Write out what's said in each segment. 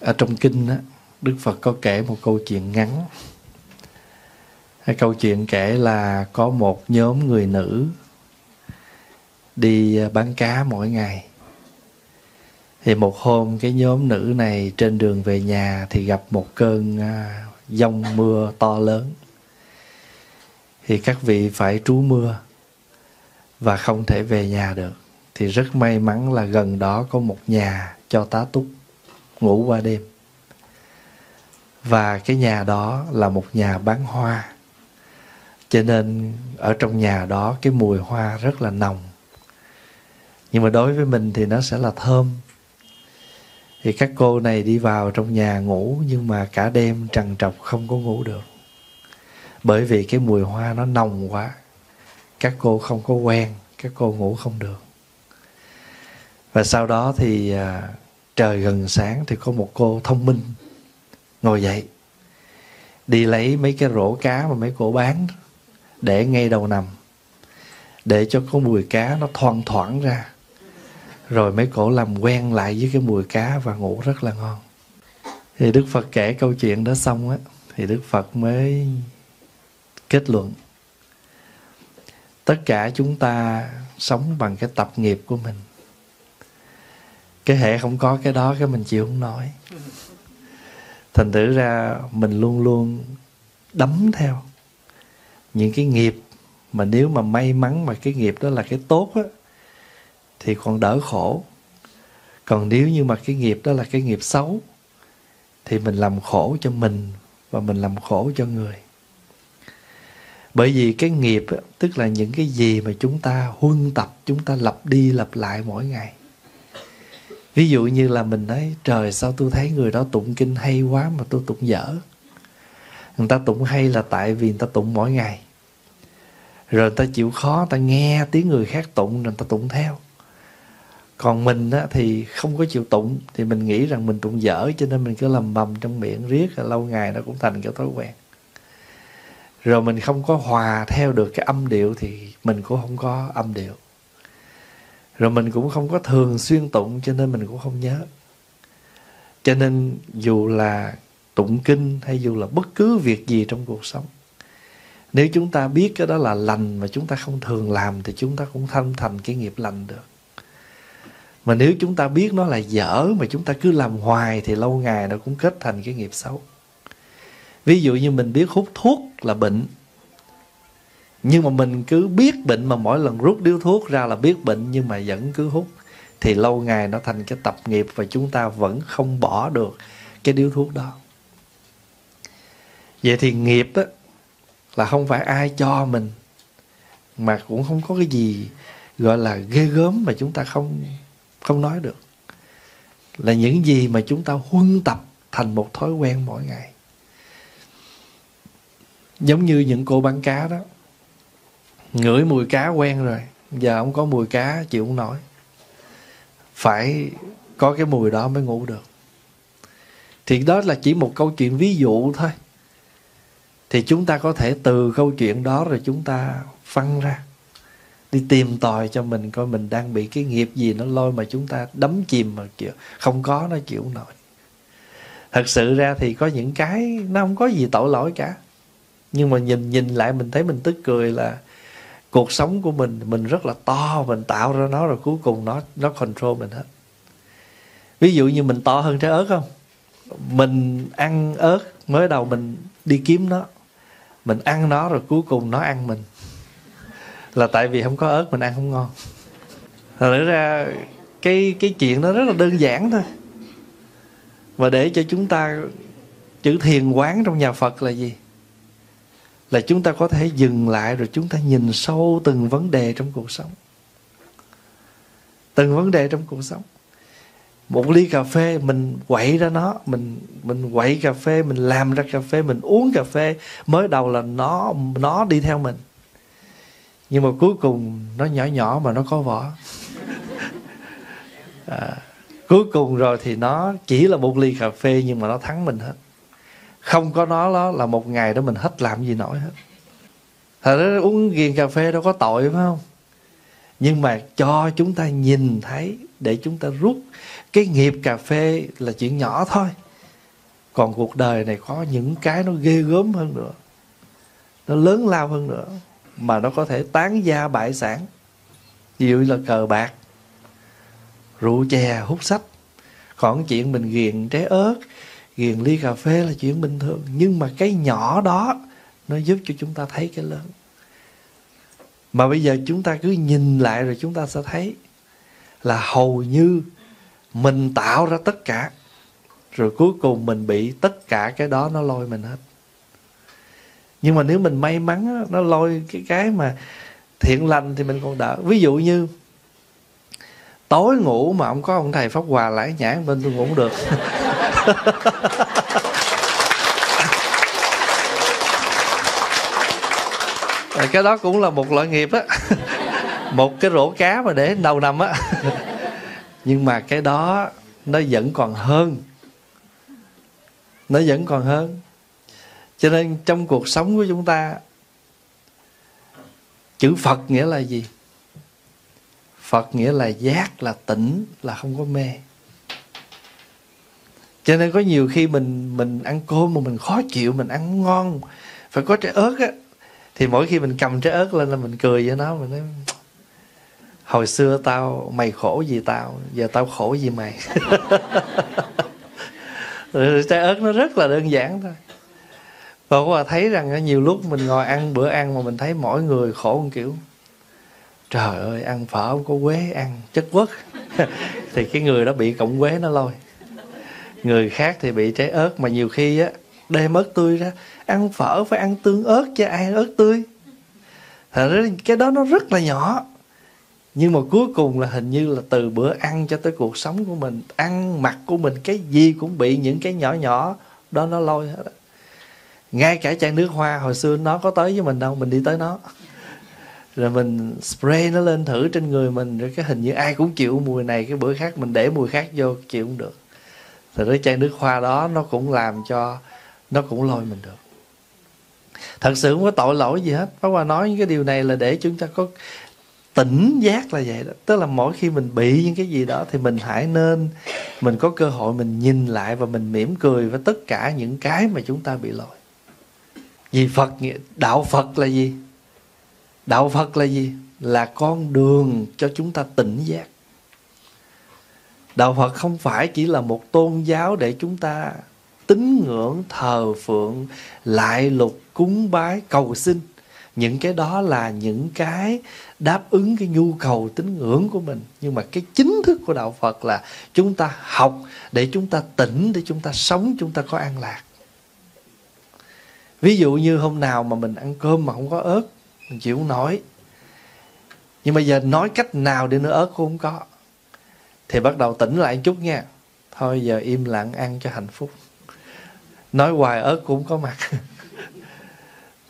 ở trong kinh đó, đức phật có kể một câu chuyện ngắn. Cái câu chuyện kể là có một nhóm người nữ đi à, bán cá mỗi ngày. Thì một hôm cái nhóm nữ này trên đường về nhà thì gặp một cơn dông giông mưa to lớn. Thì các vị phải trú mưa và không thể về nhà được. Thì rất may mắn là gần đó có một nhà cho tá túc ngủ qua đêm. Và cái nhà đó là một nhà bán hoa. Cho nên ở trong nhà đó cái mùi hoa rất là nồng. Nhưng mà đối với mình thì nó sẽ là thơm. Thì các cô này đi vào trong nhà ngủ nhưng mà cả đêm trằn trọc không có ngủ được. Bởi vì cái mùi hoa nó nồng quá. Các cô không có quen, các cô ngủ không được. Và sau đó thì à, trời gần sáng thì có một cô thông minh ngồi dậy, đi lấy mấy cái rổ cá mà mấy cô bán để ngay đầu nằm, để cho có mùi cá nó thoang thoảng ra. Rồi mấy cổ làm quen lại với cái mùi cá và ngủ rất là ngon. Thì đức phật kể câu chuyện đó xong á, thì đức phật mới kết luận, tất cả chúng ta sống bằng cái tập nghiệp của mình cái hệ không có cái đó cái mình chịu không nói thành thử ra mình luôn luôn đấm theo. Những cái nghiệp mà nếu mà may mắn mà cái nghiệp đó là cái tốt á thì còn đỡ khổ. Còn nếu như mà cái nghiệp đó là cái nghiệp xấu thì mình làm khổ cho mình và mình làm khổ cho người. Bởi vì cái nghiệp á, tức là những cái gì mà chúng ta huân tập chúng ta lặp đi lặp lại mỗi ngày ví dụ như là mình nói trời sao tôi thấy người đó tụng kinh hay quá mà tôi tụng dở? Người ta tụng hay là tại vì người ta tụng mỗi ngày. Rồi người ta chịu khó người ta nghe tiếng người khác tụng rồi người ta tụng theo. Còn mình á, thì không có chịu tụng thì mình nghĩ rằng mình tụng dở cho nên mình cứ lầm bầm trong miệng riết là lâu ngày nó cũng thành cái thói quen. Rồi mình không có hòa theo được cái âm điệu thì mình cũng không có âm điệu rồi mình cũng không có thường xuyên tụng, cho nên mình cũng không nhớ. Cho nên dù là tụng kinh hay dù là bất cứ việc gì trong cuộc sống, nếu chúng ta biết cái đó là lành mà chúng ta không thường làm thì chúng ta cũng thanh thành cái nghiệp lành được. Mà nếu chúng ta biết nó là dở mà chúng ta cứ làm hoài thì lâu ngày nó cũng kết thành cái nghiệp xấu. Ví dụ như mình biết hút thuốc là bệnh nhưng mà mình cứ biết bệnh mà mỗi lần rút điếu thuốc ra là biết bệnh nhưng mà vẫn cứ hút. Thì lâu ngày nó thành cái tập nghiệp và chúng ta vẫn không bỏ được cái điếu thuốc đó. Vậy thì nghiệp á, là không phải ai cho mình, mà cũng không có cái gì gọi là ghê gớm mà chúng ta không không nói được. Là những gì mà chúng ta huân tập thành một thói quen mỗi ngày. Giống như những cô bán cá đó ngửi mùi cá quen rồi. Giờ không có mùi cá, chịu không nổi. Phải có cái mùi đó mới ngủ được. Thì đó là chỉ một câu chuyện ví dụ thôi. Thì chúng ta có thể từ câu chuyện đó rồi chúng ta phân ra. Đi tìm tòi cho mình coi mình đang bị cái nghiệp gì nó lôi mà chúng ta đấm chìm mà kiểu không có nó chịu không nổi. Thật sự ra thì có những cái nó không có gì tội lỗi cả. Nhưng mà nhìn nhìn lại mình thấy mình tức cười là cuộc sống của mình mình rất là to, mình tạo ra nó rồi cuối cùng nó nó control mình hết. Ví dụ như mình to hơn trái ớt không? Mình ăn ớt mới đầu mình đi kiếm nó, mình ăn nó rồi cuối cùng nó ăn mình. Là tại vì không có ớt mình ăn không ngon. Thật ra cái cái chuyện nó rất là đơn giản thôi. Và để cho chúng ta chữ thiền quán trong nhà Phật là gì? Là chúng ta có thể dừng lại rồi chúng ta nhìn sâu từng vấn đề trong cuộc sống. Từng vấn đề trong cuộc sống. Một ly cà phê mình quậy ra nó mình mình quậy cà phê mình làm ra cà phê mình uống cà phê mới đầu là nó nó đi theo mình. Nhưng mà cuối cùng nó nhỏ nhỏ mà nó có vỏ. À, cuối cùng rồi thì nó chỉ là một ly cà phê nhưng mà nó thắng mình hết không có nó, đó là một ngày đó mình hết làm gì nổi hết. Thật ra uống ghiền cà phê đâu có tội, phải không? Nhưng mà cho chúng ta nhìn thấy, để chúng ta rút. Cái nghiệp cà phê là chuyện nhỏ thôi. Còn cuộc đời này có những cái nó ghê gớm hơn nữa. Nó lớn lao hơn nữa. Mà nó có thể tán gia bại sản. Ví dụ là cờ bạc. Rượu chè, hút sách. Còn chuyện mình ghiền trái ớt ghiền ly cà phê là chuyện bình thường, nhưng mà cái nhỏ đó nó giúp cho chúng ta thấy cái lớn. Mà bây giờ chúng ta cứ nhìn lại rồi chúng ta sẽ thấy là hầu như mình tạo ra tất cả, rồi cuối cùng mình bị tất cả cái đó nó lôi mình hết. Nhưng mà nếu mình may mắn nó lôi cái cái mà thiện lành thì mình còn đỡ. Ví dụ như tối ngủ mà ông có ông thầy pháp hòa lãi nhãn bên tôi ngủ được. cái đó cũng là một loại nghiệp á. Một cái rổ cá mà để đầu nằm á. Nhưng mà cái đó nó vẫn còn hơn. Nó vẫn còn hơn. Cho nên trong cuộc sống của chúng ta, chữ phật nghĩa là gì? Phật nghĩa là giác, là tỉnh, là không có mê cho nên có nhiều khi mình mình ăn cơm mà mình khó chịu, mình ăn ngon. Phải có trái ớt á. Thì mỗi khi mình cầm trái ớt lên là mình cười với nó, mình nói, hồi xưa tao, mày khổ gì tao, giờ tao khổ gì mày? Ừ, trái ớt nó rất là đơn giản thôi. Và có bà thấy rằng nhiều lúc mình ngồi ăn, bữa ăn mà mình thấy mỗi người khổ một kiểu. Trời ơi, ăn phở không có quế ăn, chất quất thì cái người đó bị cộng quế nó lôi người khác thì bị trái ớt, mà nhiều khi á đem ớt tươi ra, ăn phở phải ăn tương ớt chứ ai ăn ớt tươi. Thật ra cái đó nó rất là nhỏ. Nhưng mà cuối cùng là hình như là từ bữa ăn cho tới cuộc sống của mình, ăn mặc của mình, cái gì cũng bị những cái nhỏ nhỏ, đó nó lôi hết ngay cả chai nước hoa, hồi xưa nó có tới với mình đâu, mình đi tới nó. Rồi mình spray nó lên thử trên người mình, rồi cái hình như ai cũng chịu mùi này, cái bữa khác mình để mùi khác vô, chịu không được thì cái chai nước hoa đó nó cũng làm cho, nó cũng lôi mình được. Thật sự không có tội lỗi gì hết. Pháp Hòa nói những cái điều này là để chúng ta có tỉnh giác là vậy đó. Tức là mỗi khi mình bị những cái gì đó thì mình hãy nên, mình có cơ hội mình nhìn lại và mình mỉm cười với tất cả những cái mà chúng ta bị lỗi. Vì phật, đạo phật là gì? Đạo phật là gì? Là con đường cho chúng ta tỉnh giác đạo phật không phải chỉ là một tôn giáo để chúng ta tín ngưỡng, thờ phượng, lại lục, cúng bái, cầu xin. Những cái đó là những cái đáp ứng cái nhu cầu tín ngưỡng của mình. Nhưng mà cái chính thức của đạo phật là chúng ta học để chúng ta tỉnh, để chúng ta sống, chúng ta có an lạc. Ví dụ như hôm nào mà mình ăn cơm mà không có ớt, mình chịu không nổi. Nhưng mà giờ nói cách nào để nữa ớt cũng không có thì bắt đầu tỉnh lại một chút nha thôi giờ im lặng ăn cho hạnh phúc nói hoài ớt cũng có mặt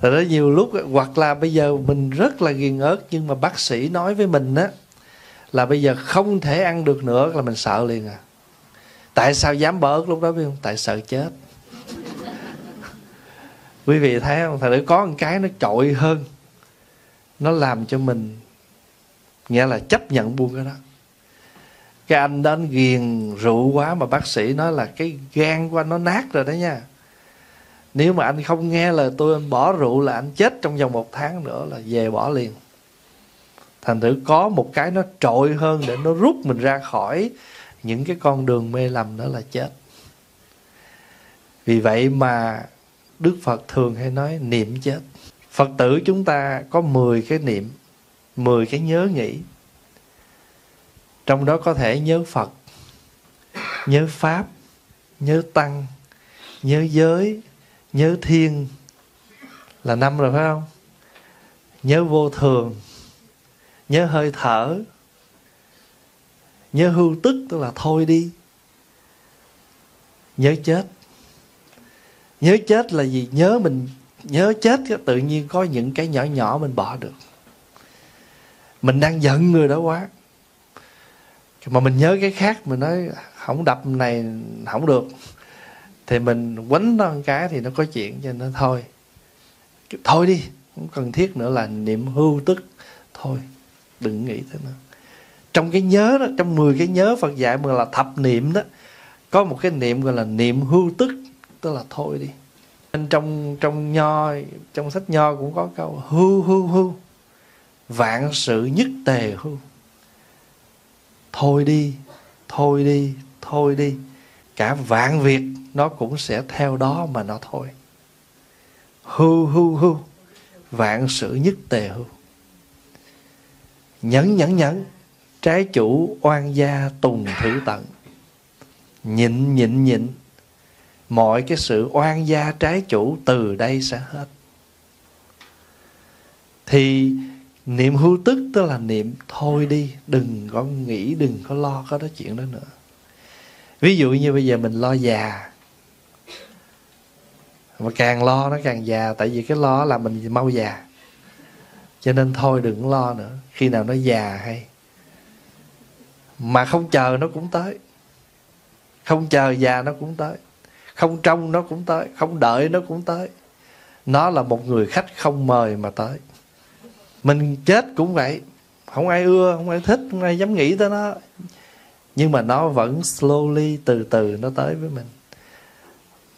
Thật ra nhiều lúc hoặc là bây giờ mình rất là ghiền ớt, nhưng mà bác sĩ nói với mình á, là bây giờ không thể ăn được nữa, là mình sợ liền à. Tại sao dám bỏ ớt lúc đó, biết không? Tại sợ chết. Quý vị thấy không? Thật ra có một cái nó trội hơn. Nó làm cho mình, nghĩa là chấp nhận buông cái đó. Cái anh đến ghiền rượu quá mà bác sĩ nói là cái gan của anh nó nát rồi đó nha. Nếu mà anh không nghe lời tôi, anh bỏ rượu là anh chết trong vòng một tháng nữa là về bỏ liền. Thành thử có một cái nó trội hơn để nó rút mình ra khỏi những cái con đường mê lầm đó là chết. Vì vậy mà đức phật thường hay nói niệm chết. Phật tử chúng ta có 10 cái niệm 10 cái nhớ nghĩ trong đó có thể nhớ phật, nhớ pháp, nhớ tăng, nhớ giới, nhớ thiên. Là năm rồi phải không? Nhớ vô thường, nhớ hơi thở, nhớ hưu tức tức là thôi đi. Nhớ chết. Nhớ chết là gì? Nhớ mình, nhớ chết tự nhiên có những cái nhỏ nhỏ mình bỏ được. Mình đang giận người đó quá mà mình nhớ cái khác, mình nói không đập này không được. Thì mình quánh nó một cái thì nó có chuyện cho nên thôi. Thôi đi, không cần thiết nữa là niệm hưu tức. Thôi, đừng nghĩ tới nữa trong cái nhớ đó, trong 10 cái nhớ Phật dạy mà là thập niệm đó, có một cái niệm gọi là niệm hưu tức tức là thôi đi. Nên trong trong nho, trong sách nho cũng có câu hưu hưu hưu. Vạn sự nhất tề hưu thôi đi thôi đi thôi đi. Cả vạn việc nó cũng sẽ theo đó mà nó thôi. Hưu hưu hưu vạn sự nhất tề hưu nhẫn nhẫn nhẫn. Trái chủ oan gia tùng thử tận. Nhịn nhịn nhịn. Mọi cái sự oan gia trái chủ từ đây sẽ hết. Thì niệm hưu tức tức là niệm, thôi đi, đừng có nghĩ, đừng có lo có đó chuyện đó nữa. Ví dụ như bây giờ mình lo già. Mà càng lo nó càng già, tại vì cái lo là mình mau già. Cho nên thôi đừng lo nữa, khi nào nó già hay. Mà không chờ nó cũng tới. Không chờ già nó cũng tới. Không trông nó cũng tới, không đợi nó cũng tới. Nó là một người khách không mời mà tới mình chết cũng vậy. Không ai ưa, không ai thích, không ai dám nghĩ tới nó. Nhưng mà nó vẫn slowly, từ từ nó tới với mình.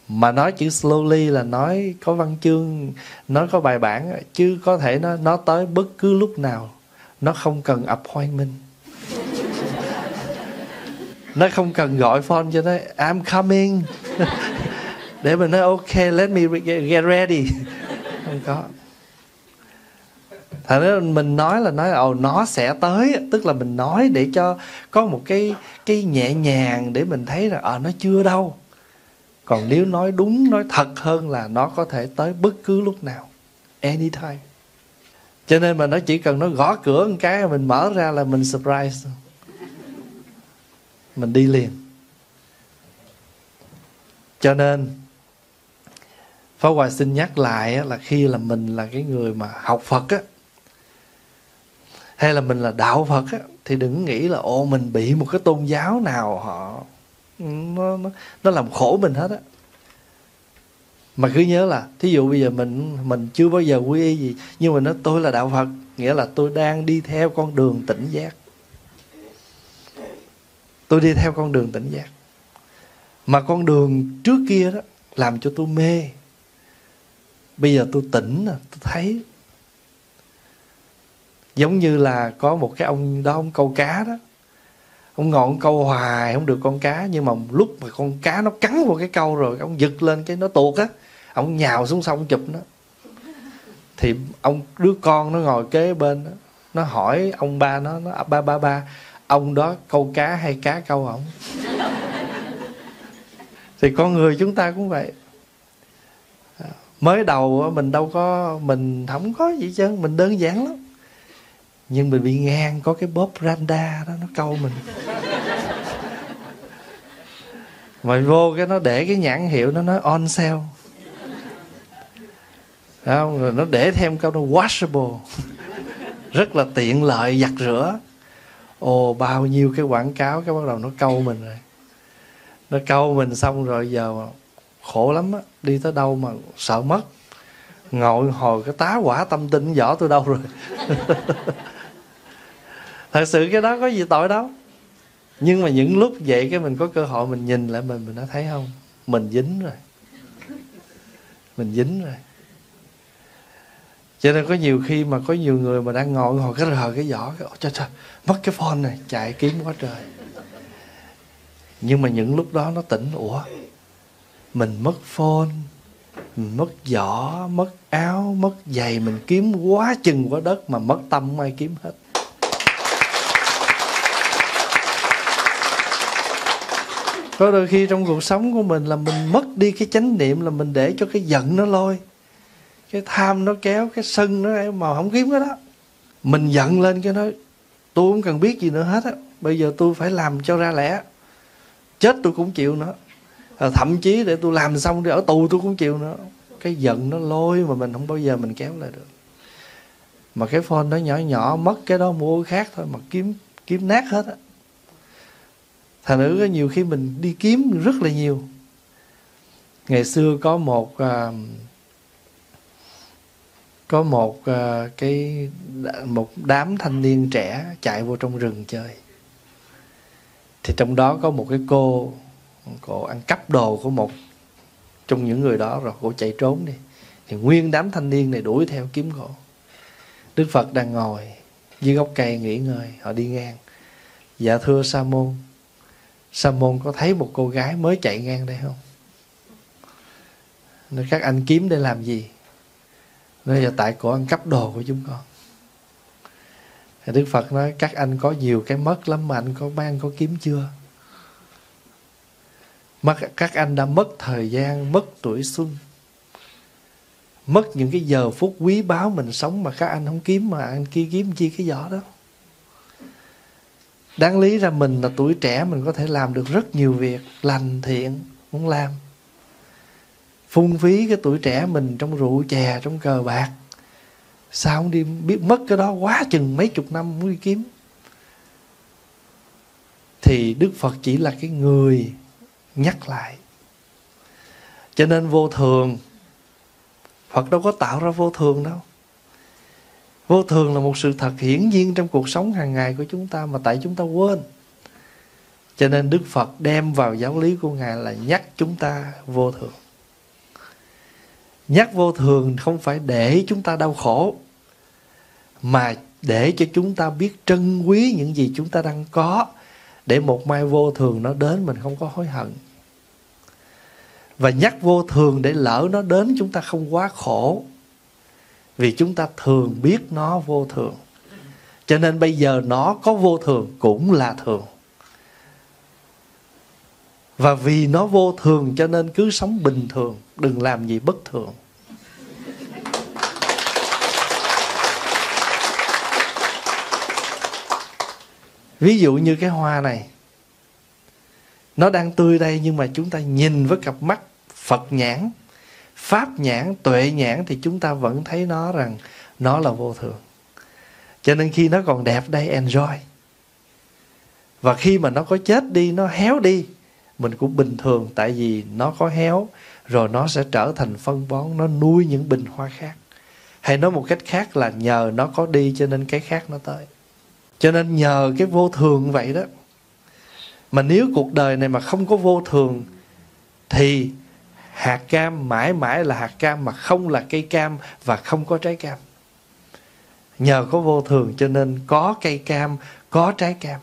Mà nói chữ slowly là nói có văn chương nó có bài bản, chứ có thể nó nó tới bất cứ lúc nào. Nó không cần appointment. Nó không cần gọi phone cho nó, I'm coming. Để mình nói ok let me get ready. Không có thật ra mình nói là nói ồ nó sẽ tới. Tức là mình nói để cho có một cái cái nhẹ nhàng để mình thấy là ờ à, nó chưa đâu. Còn nếu nói đúng nói thật hơn là nó có thể tới bất cứ lúc nào anytime. Cho nên mà nó chỉ cần nó gõ cửa một cái mình mở ra là mình surprise. Mình đi liền. Cho nên Pháp Hòa xin nhắc lại là khi là mình là cái người mà học Phật á hay là mình là đạo Phật á thì đừng nghĩ là ô mình bị một cái tôn giáo nào họ ừ, nó nó, nó làm khổ mình hết á. Mà cứ nhớ là thí dụ bây giờ mình mình chưa bao giờ quy y gì nhưng mà nó tôi là đạo Phật nghĩa là tôi đang đi theo con đường tỉnh giác. Tôi đi theo con đường tỉnh giác. Mà con đường trước kia đó làm cho tôi mê. Bây giờ tôi tỉnh tôi thấy giống như là có một cái ông đó ông câu cá đó. Ông ngọn câu hoài không được con cá nhưng mà lúc mà con cá nó cắn vào cái câu rồi ông giật lên cái nó tuột á. Ông nhào xuống sông chụp nó. Thì ông đứa con nó ngồi kế bên đó, nó hỏi ông ba nó nó ba ba ba ông đó câu cá hay cá câu ổng thì con người chúng ta cũng vậy. À, mới đầu mình đâu có mình không có gì chứ mình đơn giản lắm nhưng mình bị ngang, có cái bóp randa đó, nó câu mình. Mà vô cái nó để cái nhãn hiệu, nó nói on sale. Không? rồi nó để thêm câu nó washable. Rất là tiện lợi, giặt rửa. Ồ, bao nhiêu cái quảng cáo, cái bắt đầu nó câu mình rồi. Nó câu mình xong rồi giờ khổ lắm á, đi tới đâu mà sợ mất. Ngồi hồi cái tá quả tâm tinh, vỏ tôi đâu rồi. thật sự cái đó có gì tội đâu. Nhưng mà những lúc vậy cái mình có cơ hội mình nhìn lại mình mình đã thấy không? Mình dính rồi. Mình dính rồi. Cho nên có nhiều khi mà có nhiều người mà đang ngồi ngồi cái rờ cái vỏ, cái trời trời, mất cái phone này, chạy kiếm quá trời. Nhưng mà những lúc đó nó tỉnh, ủa, mình mất phone, mình mất giỏ mất áo, mất giày, mình kiếm quá chừng quá đất mà mất tâm không ai kiếm hết. Có đôi khi trong cuộc sống của mình là mình mất đi cái chánh niệm là mình để cho cái giận nó lôi. Cái tham nó kéo cái sân nó mà không kiếm cái đó. Mình giận lên cái nói tôi không cần biết gì nữa hết á bây giờ tôi phải làm cho ra lẽ. Chết tôi cũng chịu nữa. À, thậm chí để tôi làm xong để ở tù tôi cũng chịu nữa. Cái giận nó lôi mà mình không bao giờ mình kéo lại được. Mà cái phone nó nhỏ nhỏ mất cái đó mua cái khác thôi mà kiếm kiếm nát hết á thành nữ có nhiều khi mình đi kiếm rất là nhiều. Ngày xưa có một uh, có một uh, cái một đám thanh niên trẻ chạy vô trong rừng chơi. Thì trong đó có một cái cô cô ăn cắp đồ của một trong những người đó rồi cổ chạy trốn đi. Thì nguyên đám thanh niên này đuổi theo kiếm cổ đức phật đang ngồi dưới gốc cây nghỉ ngơi họ đi ngang. Dạ thưa sa môn sa môn có thấy một cô gái mới chạy ngang đây không? Nói, các anh kiếm để làm gì? Nói, giờ tại cổ ăn cắp đồ của chúng con. Đức Phật nói, các anh có nhiều cái mất lắm mà anh có mang, có kiếm chưa? Mà các anh đã mất thời gian, mất tuổi xuân, mất những cái giờ phút quý báu mình sống mà các anh không kiếm mà anh kia kiếm chi cái giỏ đó đáng lý ra mình là tuổi trẻ, mình có thể làm được rất nhiều việc, lành thiện, muốn làm. Phung phí cái tuổi trẻ mình trong rượu chè, trong cờ bạc. Sao không đi biết mất cái đó quá chừng mấy chục năm mới đi kiếm? Thì đức phật chỉ là cái người nhắc lại. Cho nên vô thường, phật đâu có tạo ra vô thường đâu vô thường là một sự thật hiển nhiên trong cuộc sống hàng ngày của chúng ta mà tại chúng ta quên. Cho nên đức phật đem vào giáo lý của ngài là nhắc chúng ta vô thường. Nhắc vô thường không phải để chúng ta đau khổ, mà để cho chúng ta biết trân quý những gì chúng ta đang có, để một mai vô thường nó đến mình không có hối hận. Và nhắc vô thường để lỡ nó đến chúng ta không quá khổ vì chúng ta thường biết nó vô thường. Cho nên bây giờ nó có vô thường cũng là thường. Và vì nó vô thường cho nên cứ sống bình thường, đừng làm gì bất thường. Ví dụ như cái hoa này. Nó đang tươi đây nhưng mà chúng ta nhìn với cặp mắt phật nhãn pháp nhãn, tuệ nhãn thì chúng ta vẫn thấy nó rằng nó là vô thường. Cho nên khi nó còn đẹp đây, enjoy. Và khi mà nó có chết đi, nó héo đi, mình cũng bình thường tại vì nó có héo, rồi nó sẽ trở thành phân bón, nó nuôi những bình hoa khác. Hay nói một cách khác là nhờ nó có đi cho nên cái khác nó tới. Cho nên nhờ cái vô thường vậy đó, mà nếu cuộc đời này mà không có vô thường, thì hạt cam mãi mãi là hạt cam mà không là cây cam và không có trái cam. Nhờ có vô thường cho nên có cây cam, có trái cam.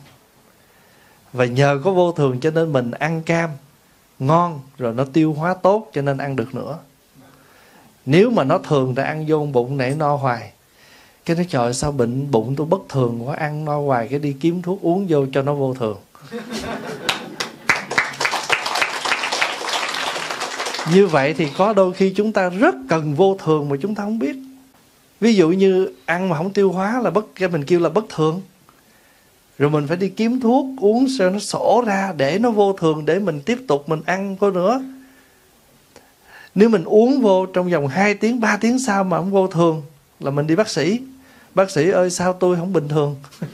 Và nhờ có vô thường cho nên mình ăn cam, ngon, rồi nó tiêu hóa tốt cho nên ăn được nữa. Nếu mà nó thường đã ăn vô bụng nảy no hoài. Cái nó trời, sao bệnh bụng tôi bất thường quá, ăn no hoài, cái đi kiếm thuốc uống vô cho nó vô thường. như vậy thì có đôi khi chúng ta rất cần vô thường mà chúng ta không biết. Ví dụ như ăn mà không tiêu hóa là bất, cái mình kêu là bất thường. Rồi mình phải đi kiếm thuốc uống cho nó sổ ra để nó vô thường, để mình tiếp tục mình ăn có nữa. Nếu mình uống vô trong vòng 2 tiếng 3 tiếng sau mà không vô thường là mình đi bác sĩ. Bác sĩ ơi, sao tôi không bình thường?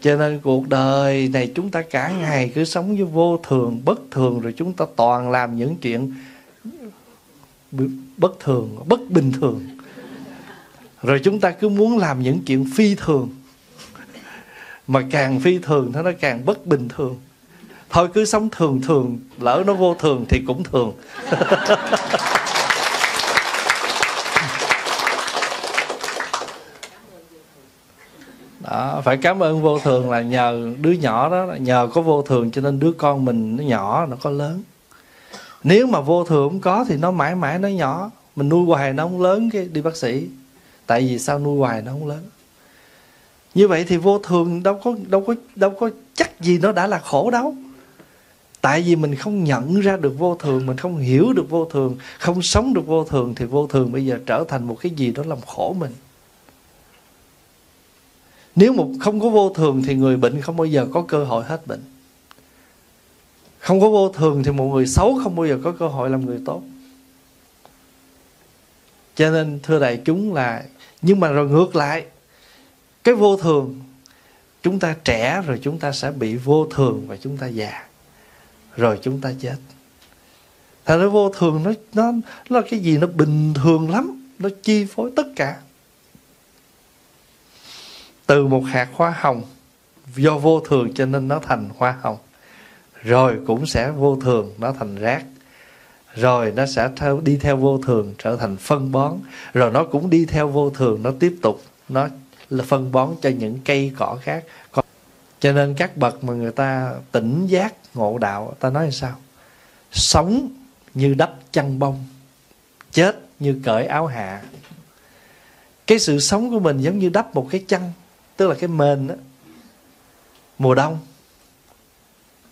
Cho nên cuộc đời này chúng ta cả ngày cứ sống với vô thường, bất thường, rồi chúng ta toàn làm những chuyện bất thường bất bình thường. Rồi chúng ta cứ muốn làm những chuyện phi thường. Mà càng phi thường thì nó càng bất bình thường. Thôi cứ sống thường thường lỡ nó vô thường thì cũng thường. Đó, phải cảm ơn vô thường là nhờ đứa nhỏ đó nhờ có vô thường cho nên đứa con mình nó nhỏ nó có lớn nếu mà vô thường không có thì nó mãi mãi nó nhỏ. Mình nuôi hoài nó không lớn cái đi bác sĩ. Tại vì sao nuôi hoài nó không lớn? Như vậy thì vô thường đâu có đâu có đâu có chắc gì nó đã là khổ đâu. Tại vì mình không nhận ra được vô thường, mình không hiểu được vô thường, không sống được vô thường thì vô thường bây giờ trở thành một cái gì đó làm khổ mình. Nếu một không có vô thường thì người bệnh không bao giờ có cơ hội hết bệnh không có vô thường thì một người xấu không bao giờ có cơ hội làm người tốt. Cho nên, thưa đại chúng là, nhưng mà rồi ngược lại, cái vô thường, chúng ta trẻ rồi chúng ta sẽ bị vô thường và chúng ta già, rồi chúng ta chết. Thành ra vô thường nó nó nó là cái gì nó bình thường lắm, nó chi phối tất cả. Từ một hạt hoa hồng do vô thường cho nên nó thành hoa hồng rồi cũng sẽ vô thường nó thành rác. Rồi nó sẽ theo, đi theo vô thường trở thành phân bón. Rồi nó cũng đi theo vô thường nó tiếp tục nó là phân bón cho những cây cỏ khác. Cho nên các bậc mà người ta tỉnh giác ngộ đạo ta nói là sao? Sống như đắp chăn bông chết như cởi áo hạ. Cái sự sống của mình giống như đắp một cái chăn tức là cái mền đó mùa đông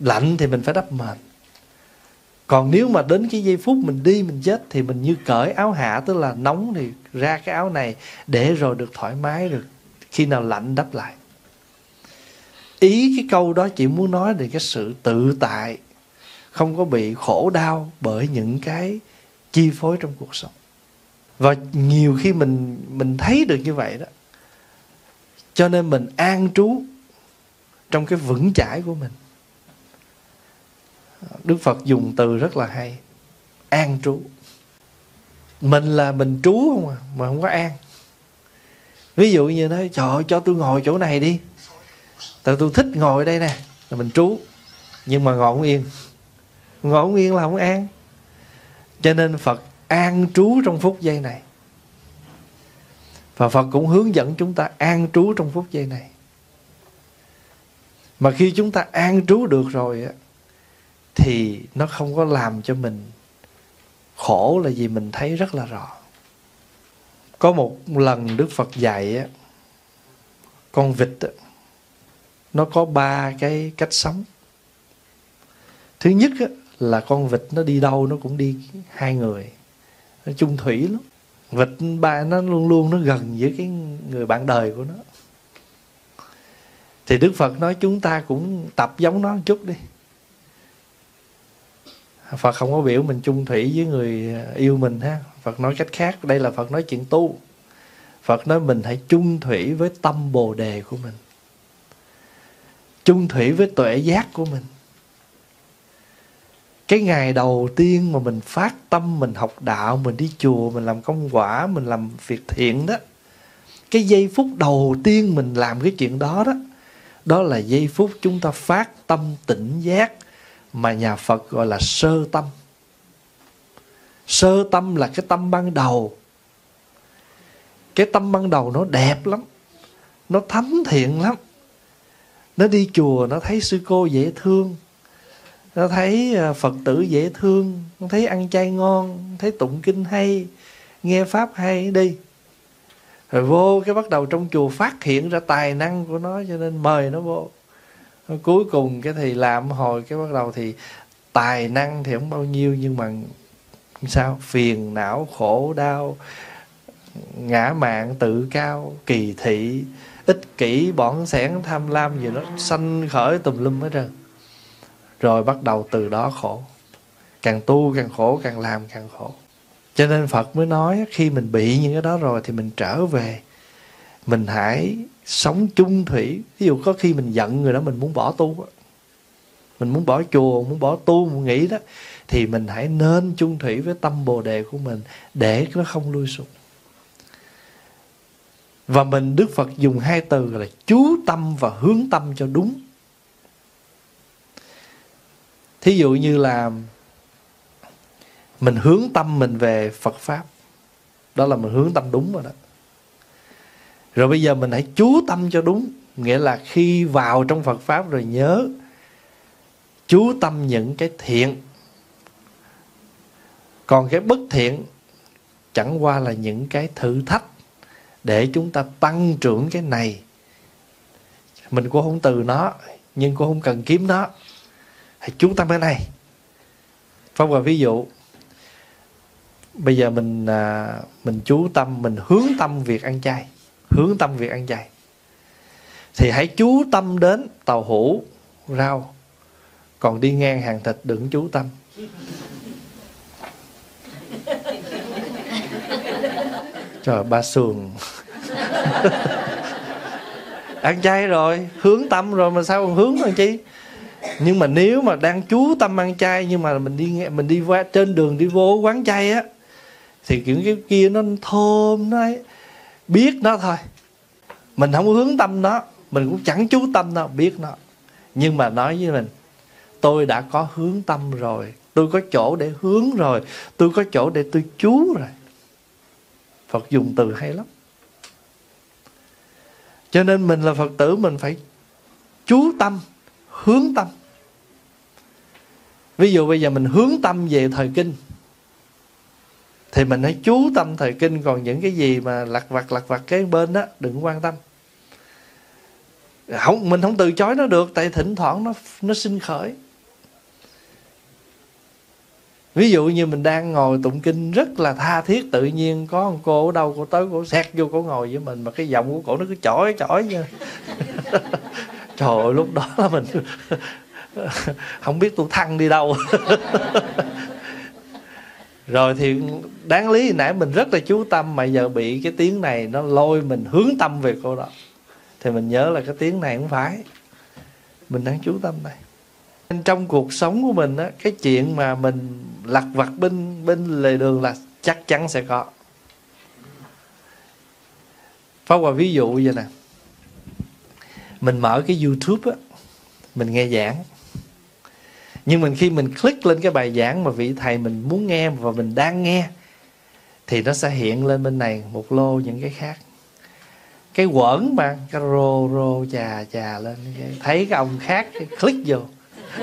lạnh thì mình phải đắp mền. Còn nếu mà đến cái giây phút mình đi, mình chết thì mình như cởi áo hạ, tức là nóng thì ra cái áo này để rồi được thoải mái được khi nào lạnh đắp lại. Ý cái câu đó chỉ muốn nói về cái sự tự tại, không có bị khổ đau bởi những cái chi phối trong cuộc sống. Và nhiều khi mình mình thấy được như vậy đó. Cho nên mình an trú trong cái vững chãi của mình đức phật dùng từ rất là hay an trú. Mình là mình trú không à mà không có an. Ví dụ như nói trời ơi, cho tôi ngồi chỗ này đi. Tại tôi thích ngồi đây nè là mình trú. Nhưng mà ngồi không yên. Ngồi không yên là không an. Cho nên phật an trú trong phút giây này. Và phật cũng hướng dẫn chúng ta an trú trong phút giây này. Mà khi chúng ta an trú được rồi á thì nó không có làm cho mình khổ là gì mình thấy rất là rõ. Có một lần đức phật dạy á con vịt á, nó có ba cái cách sống. Thứ nhất á, là con vịt nó đi đâu nó cũng đi hai người nó chung thủy lắm. Vịt ba nó luôn luôn nó gần với cái người bạn đời của nó. Thì đức phật nói chúng ta cũng tập giống nó một chút đi phật không có biểu mình chung thủy với người yêu mình ha. Phật nói cách khác, đây là phật nói chuyện tu. Phật nói mình hãy chung thủy với tâm bồ đề của mình. Chung thủy với tuệ giác của mình. Cái ngày đầu tiên mà mình phát tâm, mình học đạo, mình đi chùa, mình làm công quả, mình làm việc thiện đó, cái giây phút đầu tiên mình làm cái chuyện đó đó đó là giây phút chúng ta phát tâm tỉnh giác mà nhà phật gọi là sơ tâm. Sơ tâm là cái tâm ban đầu. Cái tâm ban đầu nó đẹp lắm, nó thánh thiện lắm. Nó đi chùa, nó thấy sư cô dễ thương. Nó thấy à, phật tử dễ thương. Nó thấy ăn chay ngon, thấy tụng kinh hay, nghe pháp hay đi. Rồi vô cái bắt đầu trong chùa phát hiện ra tài năng của nó cho nên mời nó vô cuối cùng cái thì làm hồi, cái bắt đầu thì tài năng thì không bao nhiêu, nhưng mà sao? Phiền não, khổ đau, ngã mạng, tự cao, kỳ thị, ích kỷ, bỏng sẻn, tham lam gì đó, sanh khởi tùm lum hết trơn. Rồi bắt đầu từ đó khổ. Càng tu càng khổ, càng làm càng khổ. Cho nên phật mới nói, khi mình bị những cái đó rồi thì mình trở về. Mình hãy sống chung thủy. Ví dụ có khi mình giận người đó, mình muốn bỏ tu mình muốn bỏ chùa, muốn bỏ tu, muốn nghĩ đó, thì mình hãy nên chung thủy với tâm bồ đề của mình để nó không lui sụp và mình, đức phật dùng hai từ là chú tâm và hướng tâm cho đúng. Thí dụ như là mình hướng tâm mình về phật pháp. Đó là mình hướng tâm đúng rồi đó rồi bây giờ mình hãy chú tâm cho đúng. Nghĩa là khi vào trong phật pháp rồi nhớ, chú tâm những cái thiện. Còn cái bất thiện chẳng qua là những cái thử thách để chúng ta tăng trưởng cái này. Mình cũng không từ nó, nhưng cũng không cần kiếm nó. Hãy chú tâm cái này. Phong và ví dụ, bây giờ mình à, mình chú tâm, mình hướng tâm việc ăn chay hướng tâm việc ăn chay. Thì hãy chú tâm đến tàu hũ rau. Còn đi ngang hàng thịt đừng chú tâm. Trời ba sườn. Ăn chay rồi hướng tâm rồi mà sao còn hướng làm chi? Nhưng mà nếu mà đang chú tâm ăn chay nhưng mà mình đi mình đi qua trên đường đi vô quán chay á thì kiểu cái kia nó thơm nó ấy biết nó thôi. Mình không hướng tâm nó, mình cũng chẳng chú tâm nó, biết nó. Nhưng mà nói với mình, tôi đã có hướng tâm rồi, tôi có chỗ để hướng rồi, tôi có chỗ để tôi chú rồi. Phật dùng từ hay lắm. Cho nên mình là phật tử, mình phải chú tâm, hướng tâm. Ví dụ bây giờ mình hướng tâm về thời kinh thì mình hãy chú tâm thời kinh, còn những cái gì mà lặt vặt lặt vặt cái bên đó đừng quan tâm. Không, mình không từ chối nó được, tại thỉnh thoảng nó nó sinh khởi. Ví dụ như mình đang ngồi tụng kinh rất là tha thiết, tự nhiên có một cô ở đâu, cô tới, cô xét vô, cô ngồi với mình, mà cái giọng của cổ nó cứ chỏi chỏi như trời ơi, lúc đó là mình không biết tôi thăng đi đâu. rồi thì đáng lý nãy mình rất là chú tâm mà giờ bị cái tiếng này nó lôi mình hướng tâm về cô đó. Thì mình nhớ là cái tiếng này không phải. Mình đang chú tâm này. Trong cuộc sống của mình á, cái chuyện mà mình lặt vặt bên bên lề đường là chắc chắn sẽ có. Pháp Hòa ví dụ vậy nè. Mình mở cái YouTube á, Mình nghe giảng. Nhưng mình khi mình click lên cái bài giảng Mà vị thầy mình muốn nghe Và mình đang nghe Thì nó sẽ hiện lên bên này Một lô những cái khác. Cái quẩn mà Cái rô rô chà chà lên Thấy cái ông khác cái click vô.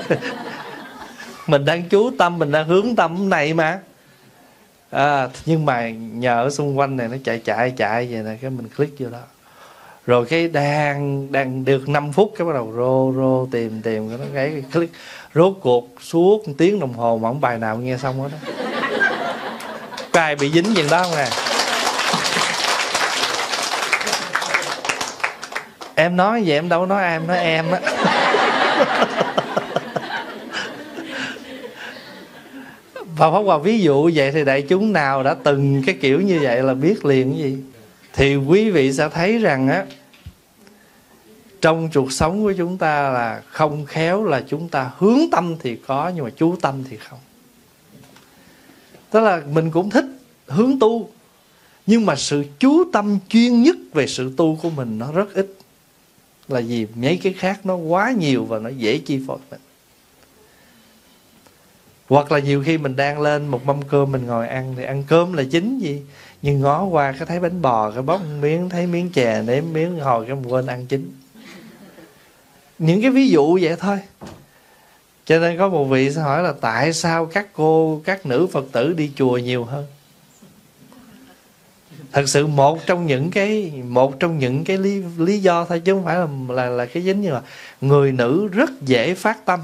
Mình đang chú tâm mình đang hướng tâm này mà. À, nhưng mà nhờ ở xung quanh này nó chạy chạy chạy vậy nè cái mình click vô đó. Rồi cái đang đang được 5 phút cái bắt đầu rô rô tìm tìm cái nó cái click rốt cuộc suốt một tiếng đồng hồ mà ông bài nào nghe xong hết đó có ai bị dính gì đó không nè? Em nói vậy em đâu nói em nói em á. Và Pháp Hòa, ví dụ vậy thì đại chúng nào đã từng cái kiểu như vậy là biết liền cái gì? Thì quý vị sẽ thấy rằng á trong cuộc sống của chúng ta là không khéo là chúng ta hướng tâm thì có, nhưng mà chú tâm thì không. Tức là mình cũng thích hướng tu, nhưng mà sự chú tâm chuyên nhất về sự tu của mình nó rất ít. Là vì mấy cái khác nó quá nhiều và nó dễ chi phối mình. Hoặc là nhiều khi mình đang lên một mâm cơm, mình ngồi ăn thì ăn cơm là chính gì? Nhưng ngó qua cái thấy bánh bò, cái bóc miếng, thấy miếng chè, nếm miếng, hồi cái quên ăn chính những cái ví dụ vậy thôi. Cho nên có một vị sẽ hỏi là tại sao các cô các nữ phật tử đi chùa nhiều hơn? Thật sự một trong những cái một trong những cái lý, lý do thôi chứ không phải là là là cái dính như là người nữ rất dễ phát tâm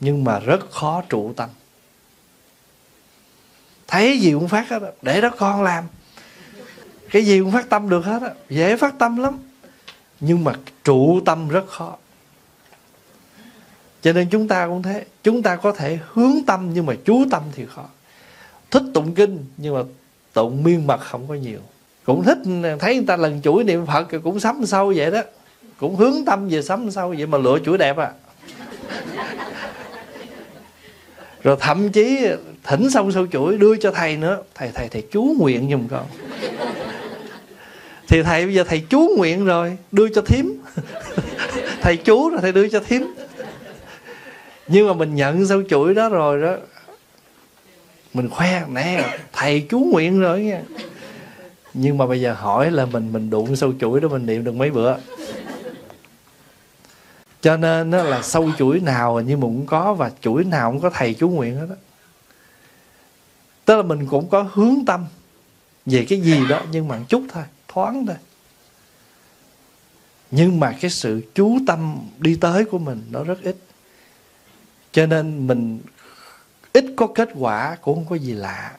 nhưng mà rất khó trụ tâm. Thấy gì cũng phát hết để đó con làm. Cái gì cũng phát tâm được hết á dễ phát tâm lắm nhưng mà trụ tâm rất khó. Cho nên chúng ta cũng thế. Chúng ta có thể hướng tâm nhưng mà chú tâm thì khó. Thích tụng kinh nhưng mà tụng miên mật không có nhiều. Cũng thích, thấy người ta lần chuỗi niệm phật cũng sắm sâu vậy đó. Cũng hướng tâm về sắm sâu vậy mà lựa chuỗi đẹp à. Rồi thậm chí thỉnh xong sau chuỗi đưa cho thầy nữa. Thầy thầy thầy chú nguyện giùm con thì thầy bây giờ thầy chú nguyện rồi, đưa cho thím. Thầy chú rồi thầy đưa cho thím. Nhưng mà mình nhận sau chuỗi đó rồi đó, mình khoe, nè, thầy chú nguyện rồi nha nhưng mà bây giờ hỏi là mình mình đụng sâu chuỗi đó mình niệm được mấy bữa. Cho nên đó là sâu chuỗi nào như mình cũng có và chuỗi nào cũng có thầy chú nguyện hết đó tức là mình cũng có hướng tâm về cái gì đó nhưng mà chút thôi thoáng thôi. Nhưng mà cái sự chú tâm đi tới của mình nó rất ít. Cho nên mình ít có kết quả cũng không có gì lạ.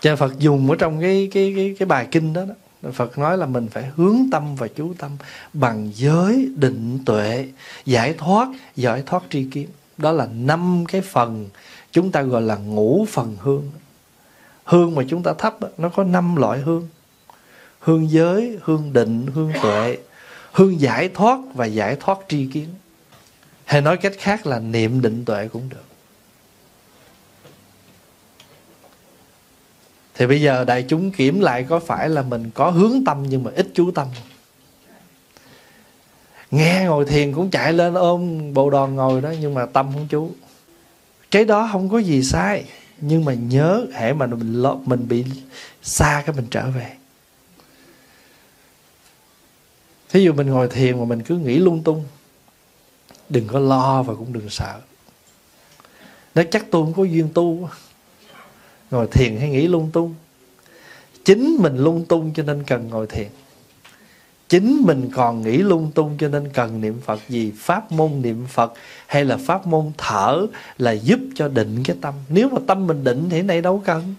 Cho Phật dùng ở trong cái cái cái cái bài kinh đó, đó Phật nói là mình phải hướng tâm và chú tâm bằng giới định tuệ giải thoát giải thoát tri kiến. Đó là năm cái phần chúng ta gọi là ngũ phần hương. Hương mà chúng ta thắp nó có năm loại hương hương giới hương định hương tuệ hương giải thoát và giải thoát tri kiến. Hay nói cách khác là niệm định tuệ cũng được. Thì bây giờ đại chúng kiểm lại có phải là mình có hướng tâm nhưng mà ít chú tâm? Nghe ngồi thiền cũng chạy lên ôm bộ đòn ngồi đó nhưng mà tâm không chú. Cái đó không có gì sai nhưng mà nhớ hễ mà mình lo, mình bị xa cái mình trở về. Thí dụ mình ngồi thiền mà mình cứ nghĩ lung tung, đừng có lo và cũng đừng sợ. Nó chắc tôi không có duyên tu ngồi thiền hay nghĩ lung tung. Chính mình lung tung cho nên cần ngồi thiền. Chính mình còn nghĩ lung tung cho nên cần niệm phật. Gì pháp môn niệm phật hay là pháp môn thở là giúp cho định cái tâm. Nếu mà tâm mình định thì này đâu cần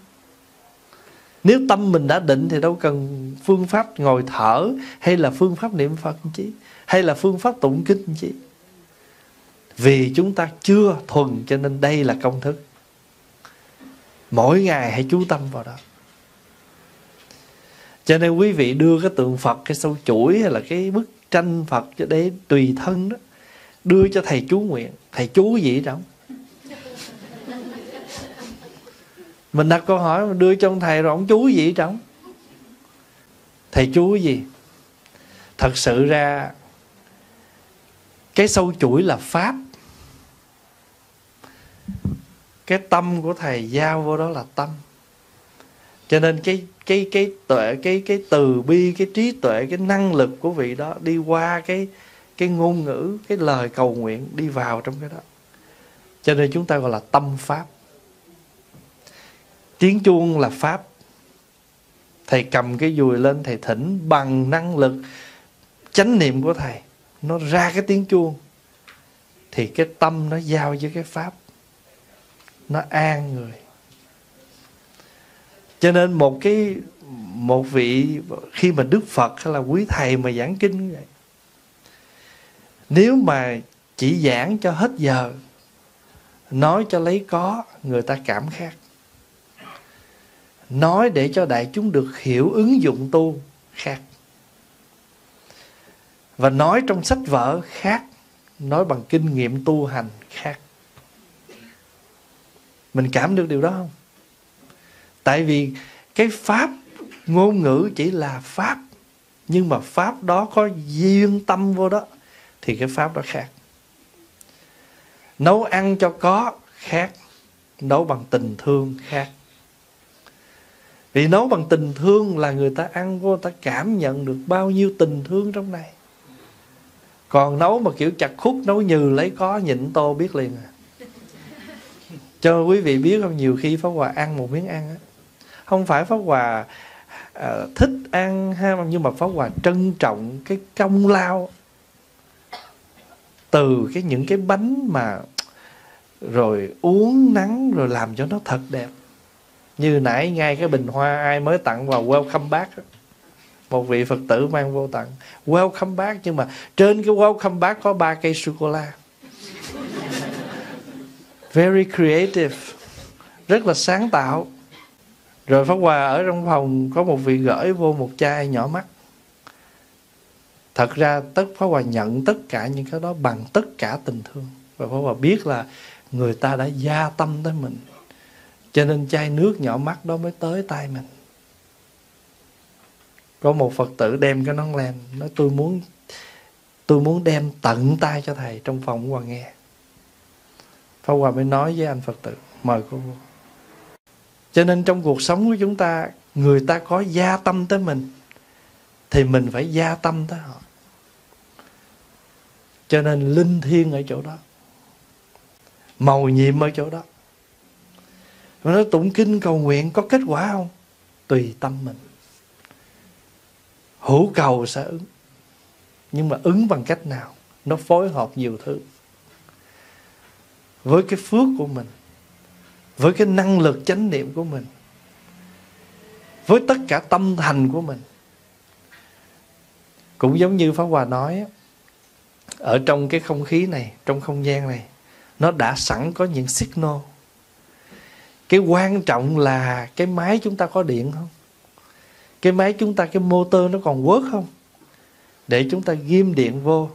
nếu tâm mình đã định thì đâu cần phương pháp ngồi thở hay là phương pháp niệm phật chứ, hay là phương pháp tụng kinh chứ. vì chúng ta chưa thuần cho nên đây là công thức. Mỗi ngày hãy chú tâm vào đó. Cho nên quý vị đưa cái tượng phật cái sâu chuỗi hay là cái bức tranh phật cho để tùy thân đó đưa cho thầy chú nguyện thầy chú gì trong mình đặt câu hỏi, mình đưa cho ông thầy rồi ông chú gì trong thầy chú gì? Thật sự ra, cái sâu chuỗi là pháp. Cái tâm của thầy giao vô đó là tâm. Cho nên cái cái cái tuệ, cái cái từ bi, cái trí tuệ, cái năng lực của vị đó đi qua cái cái ngôn ngữ, cái lời cầu nguyện đi vào trong cái đó. Cho nên chúng ta gọi là tâm pháp tiếng chuông là pháp. Thầy cầm cái dùi lên, thầy thỉnh bằng năng lực chánh niệm của thầy. Nó ra cái tiếng chuông. Thì cái tâm nó giao với cái pháp. Nó an người. Cho nên một cái, một vị, khi mà đức phật hay là quý thầy mà giảng kinh như vậy, nếu mà chỉ giảng cho hết giờ, nói cho lấy có, người ta cảm khác nói để cho đại chúng được hiểu ứng dụng tu khác. Và nói trong sách vở khác, nói bằng kinh nghiệm tu hành khác. Mình cảm được điều đó không? Tại vì cái pháp ngôn ngữ chỉ là pháp, nhưng mà pháp đó có duyên tâm vô đó, thì cái pháp đó khác. Nấu ăn cho có khác, nấu bằng tình thương khác vì nấu bằng tình thương là người ta ăn vô ta cảm nhận được bao nhiêu tình thương trong này. Còn nấu mà kiểu chặt khúc nấu nhừ lấy có nhịn tô biết liền à. Cho quý vị biết không nhiều khi pháp hòa ăn một miếng ăn á không phải pháp hòa uh, thích ăn ha nhưng mà pháp hòa trân trọng cái công lao. Từ cái những cái bánh mà rồi uống nắng rồi làm cho nó thật đẹp như nãy ngay cái bình hoa ai mới tặng vào welcome back một vị phật tử mang vô tặng. Welcome back, nhưng mà trên cái welcome back có ba cây sô cô la. Very creative. Rất là sáng tạo. Rồi Pháp Hòa ở trong phòng có một vị gửi vô một chai nhỏ mắt. Thật ra tất, Pháp Hòa nhận tất cả những cái đó bằng tất cả tình thương. Và Pháp Hòa biết là người ta đã gia tâm tới mình cho nên chai nước nhỏ mắt đó mới tới tay mình. Có một phật tử đem cái nón len, nói, tôi muốn tôi muốn đem tận tay cho thầy trong phòng của hòa nghe. Pháp Hòa mới nói với anh Phật tử, Mời cô vô. Cho nên trong cuộc sống của chúng ta, Người ta có gia tâm tới mình, Thì mình phải gia tâm tới họ. Cho nên linh thiêng ở chỗ đó, Màu nhiệm ở chỗ đó. Mà nó tụng kinh cầu nguyện có kết quả không? Tùy tâm mình Hữu cầu sẽ ứng, Nhưng mà ứng bằng cách nào? Nó phối hợp nhiều thứ với cái phước của mình, với cái năng lực chánh niệm của mình, với tất cả tâm thành của mình cũng giống như pháp hòa nói ở trong cái không khí này, trong không gian này, nó đã sẵn có những signal cái quan trọng là cái máy chúng ta có điện không? Cái máy chúng ta, cái motor nó còn quớt không? Để chúng ta ghim điện vô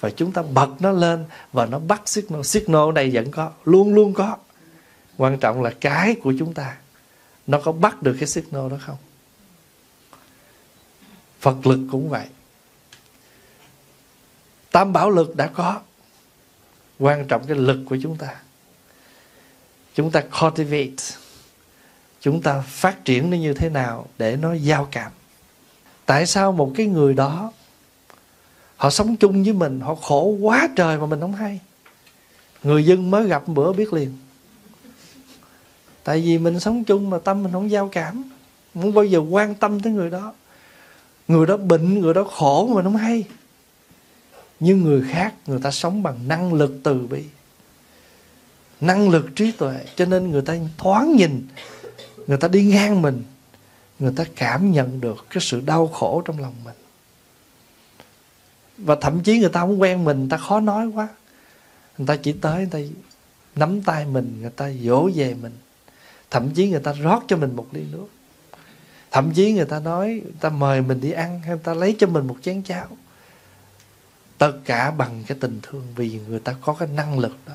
và chúng ta bật nó lên và nó bắt signal. Signal này vẫn có, luôn luôn có. Quan trọng là cái của chúng ta, nó có bắt được cái signal đó không? Phật lực cũng vậy. Tam bảo lực đã có. Quan trọng cái lực của chúng ta chúng ta cultivate. Chúng ta phát triển nó như thế nào để nó giao cảm. Tại sao một cái người đó, họ sống chung với mình, họ khổ quá trời mà mình không hay? Người dân mới gặp bữa biết liền. Tại vì mình sống chung mà tâm mình không giao cảm. Không bao giờ quan tâm tới người đó. Người đó bệnh, người đó khổ mà mình không hay. Nhưng người khác, người ta sống bằng năng lực từ bi năng lực trí tuệ cho nên người ta thoáng nhìn người ta đi ngang mình người ta cảm nhận được cái sự đau khổ trong lòng mình và thậm chí người ta không quen mình người ta khó nói quá người ta chỉ tới người ta nắm tay mình người ta dỗ về mình thậm chí người ta rót cho mình một ly nước thậm chí người ta nói người ta mời mình đi ăn hay người ta lấy cho mình một chén cháo tất cả bằng cái tình thương vì người ta có cái năng lực đó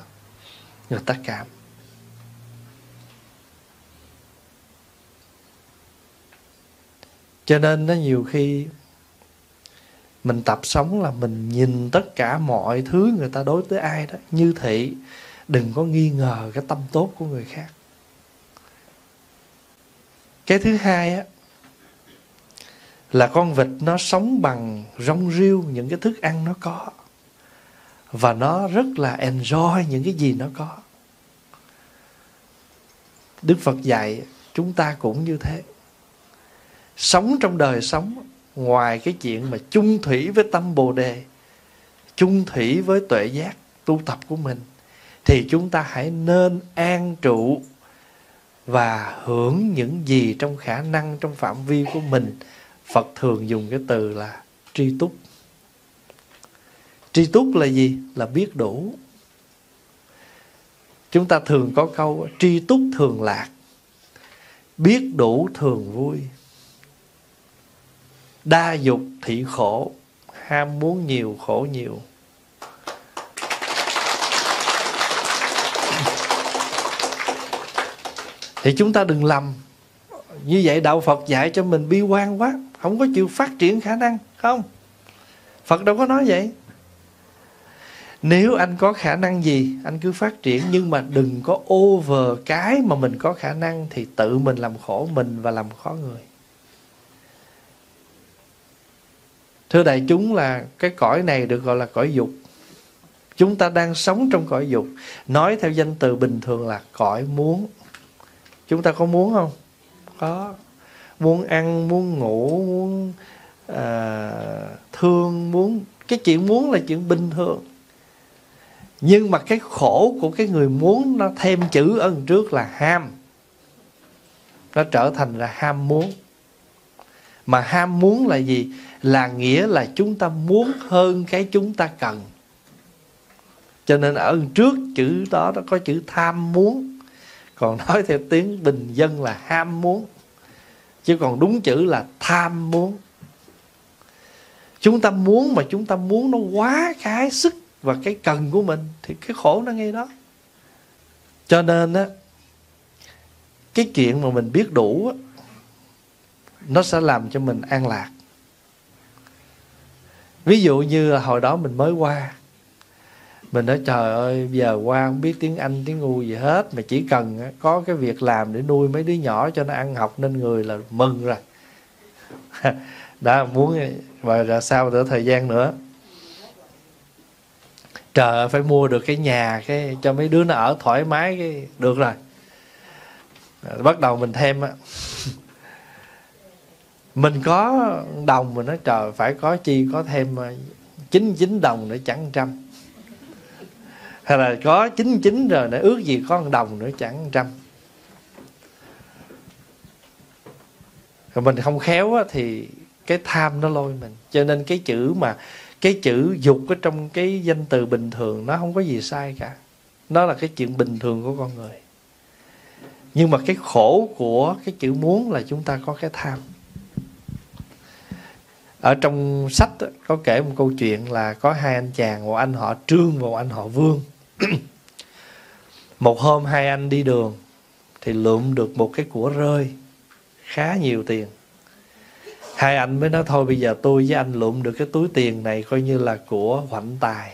người ta cảm. Cho nên nó nhiều khi mình tập sống là mình nhìn tất cả mọi thứ người ta đối với ai đó như thị. Đừng có nghi ngờ cái tâm tốt của người khác. Cái thứ hai á, là con vịt nó sống bằng rong rêu những cái thức ăn nó có và nó rất là enjoy những cái gì nó có. Đức phật dạy chúng ta cũng như thế. Sống trong đời sống, ngoài cái chuyện mà chung thủy với tâm bồ đề, chung thủy với tuệ giác, tu tập của mình, thì chúng ta hãy nên an trụ và hưởng những gì trong khả năng, trong phạm vi của mình. Phật thường dùng cái từ là tri túc tri túc là gì? Là biết đủ. Chúng ta thường có câu, tri túc thường lạc, biết đủ thường vui. Đa dục thị khổ, ham muốn nhiều, khổ nhiều. Thì chúng ta đừng lầm. Như vậy đạo phật dạy cho mình bi quan quá, không có chịu phát triển khả năng, không? Phật đâu có nói vậy nếu anh có khả năng gì anh cứ phát triển nhưng mà đừng có over cái mà mình có khả năng thì tự mình làm khổ mình và làm khó người. Thưa đại chúng là cái cõi này được gọi là cõi dục. Chúng ta đang sống trong cõi dục. Nói theo danh từ bình thường là cõi muốn. Chúng ta có muốn không? Có. Muốn ăn muốn ngủ muốn à, thương muốn cái chuyện muốn là chuyện bình thường nhưng mà cái khổ của cái người muốn nó thêm chữ ở trước là ham. Nó trở thành là ham muốn. Mà ham muốn là gì? Là nghĩa là chúng ta muốn hơn cái chúng ta cần. Cho nên ở trước chữ đó nó có chữ tham muốn. Còn nói theo tiếng bình dân là ham muốn. Chứ còn đúng chữ là tham muốn. Chúng ta muốn mà chúng ta muốn nó quá cái sức và cái cần của mình thì cái khổ nó ngay đó. Cho nên á, cái chuyện mà mình biết đủ á, nó sẽ làm cho mình an lạc. Ví dụ như hồi đó mình mới qua, mình nói, trời ơi giờ qua không biết tiếng anh, tiếng ngu gì hết, mà chỉ cần có cái việc làm để nuôi mấy đứa nhỏ cho nó ăn học nên người là mừng rồi. Đã muốn, và ra nữa thời gian nữa trời phải mua được cái nhà cái cho mấy đứa nó ở thoải mái cái được rồi. Bắt đầu mình thêm á. Mình có đồng mình nói trời phải có chi có thêm ờ, 99 chín đồng nữa chẳng trăm. Hay là có 99 rồi để ước gì có một đồng nữa chẳng trăm. Rồi mình không khéo á, thì cái tham nó lôi mình. Cho nên cái chữ mà cái chữ dục ở trong cái danh từ bình thường nó không có gì sai cả. Nó là cái chuyện bình thường của con người. Nhưng mà cái khổ của cái chữ muốn là chúng ta có cái tham. Ở trong sách có kể một câu chuyện là có hai anh chàng, một anh họ trương và một anh họ vương. Một hôm hai anh đi đường thì lượm được một cái của rơi, khá nhiều tiền hai anh mới nói, thôi bây giờ tôi với anh lụm được cái túi tiền này coi như là của hoạnh tài.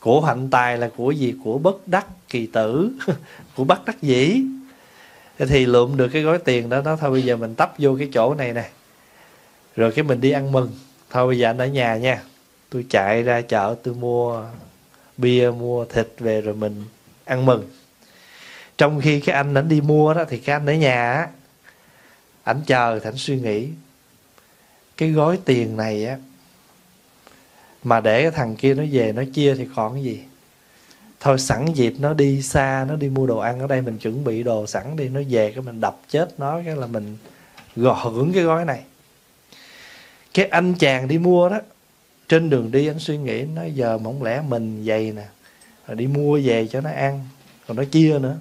Của hoạnh tài là của gì? Của bất đắc kỳ tử. Của bất đắc dĩ. Thì lượm được cái gói tiền đó nó thôi bây giờ mình tấp vô cái chỗ này nè. Rồi cái mình đi ăn mừng. Thôi bây giờ anh ở nhà nha. Tôi chạy ra chợ, tôi mua bia, mua thịt về rồi mình ăn mừng. Trong khi cái anh ảnh đi mua đó, thì cái anh ở nhà á, ảnh chờ thì ảnh suy nghĩ cái gói tiền này á, mà để cái thằng kia nó về nó chia thì còn cái gì? Thôi sẵn dịp nó đi xa, nó đi mua đồ ăn ở đây, mình chuẩn bị đồ sẵn đi, nó về cái mình đập chết nó, cái là mình gò hưởng cái gói này. Cái anh chàng đi mua đó, trên đường đi anh suy nghĩ, nó giờ mỏng lẽ mình vậy nè, rồi đi mua về cho nó ăn còn nó chia nữa.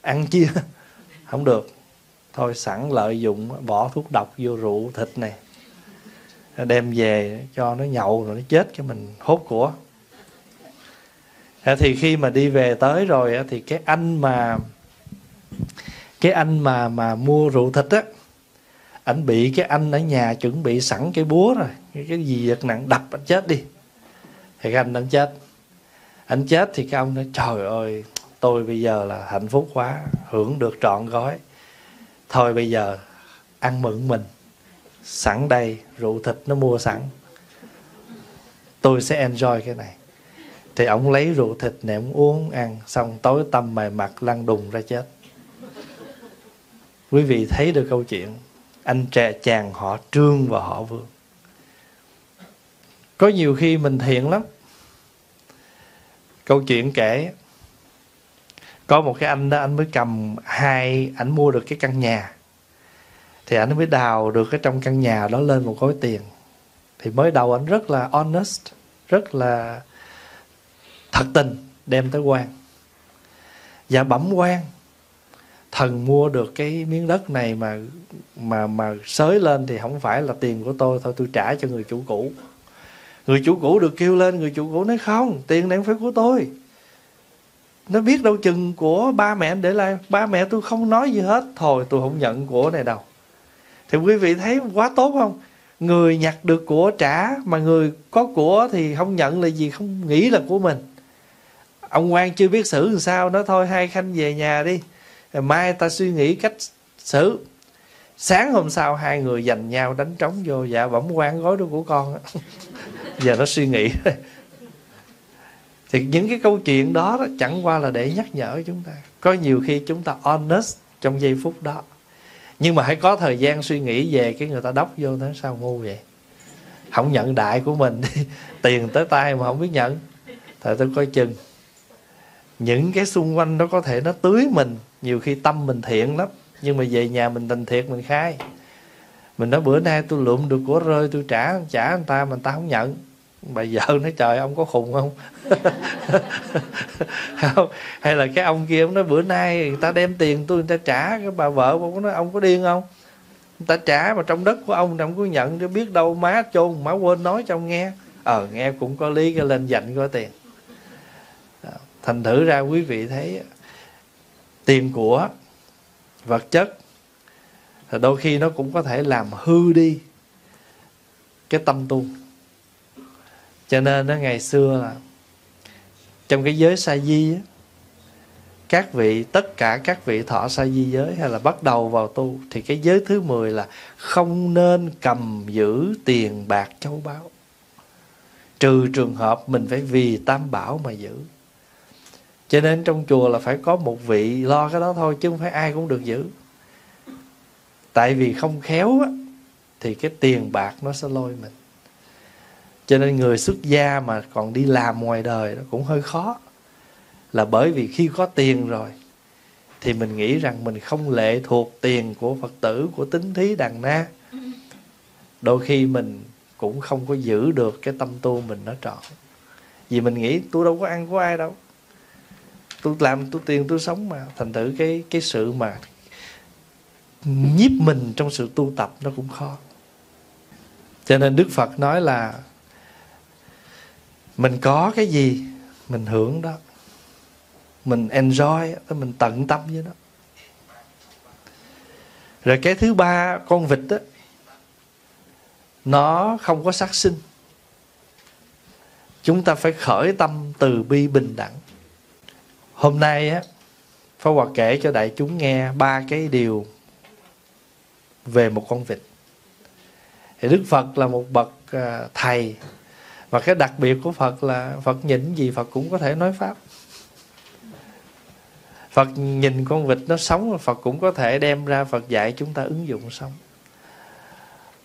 Ăn chia, không được. Thôi sẵn lợi dụng, bỏ thuốc độc vô rượu, thịt này đem về cho nó nhậu rồi nó chết cái mình hốt của. Thì khi mà đi về tới rồi thì cái anh mà cái anh mà mà mua rượu thịt á anh bị cái anh ở nhà chuẩn bị sẵn cái búa rồi cái, cái gì vật nặng đập anh chết đi. Thì cái anh anh chết. Anh chết thì cái ông nói trời ơi tôi bây giờ là hạnh phúc quá hưởng được trọn gói. Thôi bây giờ ăn mừng mình sẵn đây, rượu thịt nó mua sẵn. Tôi sẽ enjoy cái này. Thì ông lấy rượu thịt này ông uống, ăn, xong tối tâm mày mặt lăn đùng ra chết. Quý vị thấy được câu chuyện. Anh trẻ chàng họ trương và họ vương. Có nhiều khi mình thiện lắm. Câu chuyện kể, có một cái anh đó, anh mới cầm hai, anh mua được cái căn nhà thì anh mới đào được cái trong căn nhà đó lên một gói tiền. Thì mới đầu anh rất là honest, rất là thật tình đem tới quan và bẩm quan thần mua được cái miếng đất này mà mà mà sới lên thì không phải là tiền của tôi. Thôi tôi trả cho người chủ cũ. Người chủ cũ được kêu lên, người chủ cũ nói không, tiền này không phải của tôi. Nó biết đâu chừng của ba mẹ để lại. Ba mẹ tôi không nói gì hết. Thôi tôi không nhận của này đâu thì quý vị thấy quá tốt không? Người nhặt được của trả mà người có của thì không nhận là gì không nghĩ là của mình. Ông quan chưa biết xử làm sao nó thôi hai khanh về nhà đi. Rồi mai ta suy nghĩ cách xử. Sáng hôm sau hai người giành nhau đánh trống vô dạ bẩm quan gói đó của con giờ nó suy nghĩ. Thì những cái câu chuyện đó, đó chẳng qua là để nhắc nhở chúng ta. Có nhiều khi chúng ta honest trong giây phút đó nhưng mà hãy có thời gian suy nghĩ về cái người ta đốc vô nó sao ngu vậy? Không nhận đại của mình, tiền tới tay mà không biết nhận. Thời tôi coi chừng. Những cái xung quanh đó có thể nó tưới mình, nhiều khi tâm mình thiện lắm. Nhưng mà về nhà mình tình thiệt, mình khai. Mình nói bữa nay tôi lượm được của rơi, tôi trả trả người ta mà người ta không nhận bà vợ nói, trời, ông có khùng không? Không, hay là cái ông kia ông nói, bữa nay người ta đem tiền tôi, người ta trả, cái bà vợ ông nói, ông có điên không? Người ta trả, mà trong đất của ông ông có nhận để biết đâu, má chôn, má quên nói cho ông nghe. Ờ nghe cũng có lý, cái lên dành có tiền. Thành thử ra quý vị thấy tiền của vật chất thì đôi khi nó cũng có thể làm hư đi cái tâm tu cho nên nó ngày xưa là trong cái giới sa di á các vị tất cả các vị thọ sa di giới hay là bắt đầu vào tu thì cái giới thứ 10 là không nên cầm giữ tiền bạc châu báu. Trừ trường hợp mình phải vì tam bảo mà giữ. Cho nên trong chùa là phải có một vị lo cái đó thôi chứ không phải ai cũng được giữ. Tại vì không khéo á, thì cái tiền bạc nó sẽ lôi mình cho nên người xuất gia mà còn đi làm ngoài đời nó cũng hơi khó. Là bởi vì khi có tiền rồi, thì mình nghĩ rằng mình không lệ thuộc tiền của phật tử, của tính thí đàn na. Đôi khi mình cũng không có giữ được cái tâm tu mình nó trọn. Vì mình nghĩ tôi đâu có ăn của ai đâu. Tôi làm tôi tiền tôi sống mà. Thành thử cái cái sự mà nhiếp mình trong sự tu tập nó cũng khó. Cho nên đức phật nói là mình có cái gì, mình hưởng đó. Mình enjoy mình tận tâm với nó. Rồi cái thứ ba, con vịt đó nó không có sát sinh. Chúng ta phải khởi tâm từ bi bình đẳng. Hôm nay á, Pháp Hòa kể cho đại chúng nghe ba cái điều về một con vịt. Thì Đức Phật là một bậc à, thầy và cái đặc biệt của Phật là Phật nhìn gì Phật cũng có thể nói pháp. Phật nhìn con vịt nó sống, Phật cũng có thể đem ra Phật dạy chúng ta ứng dụng sống.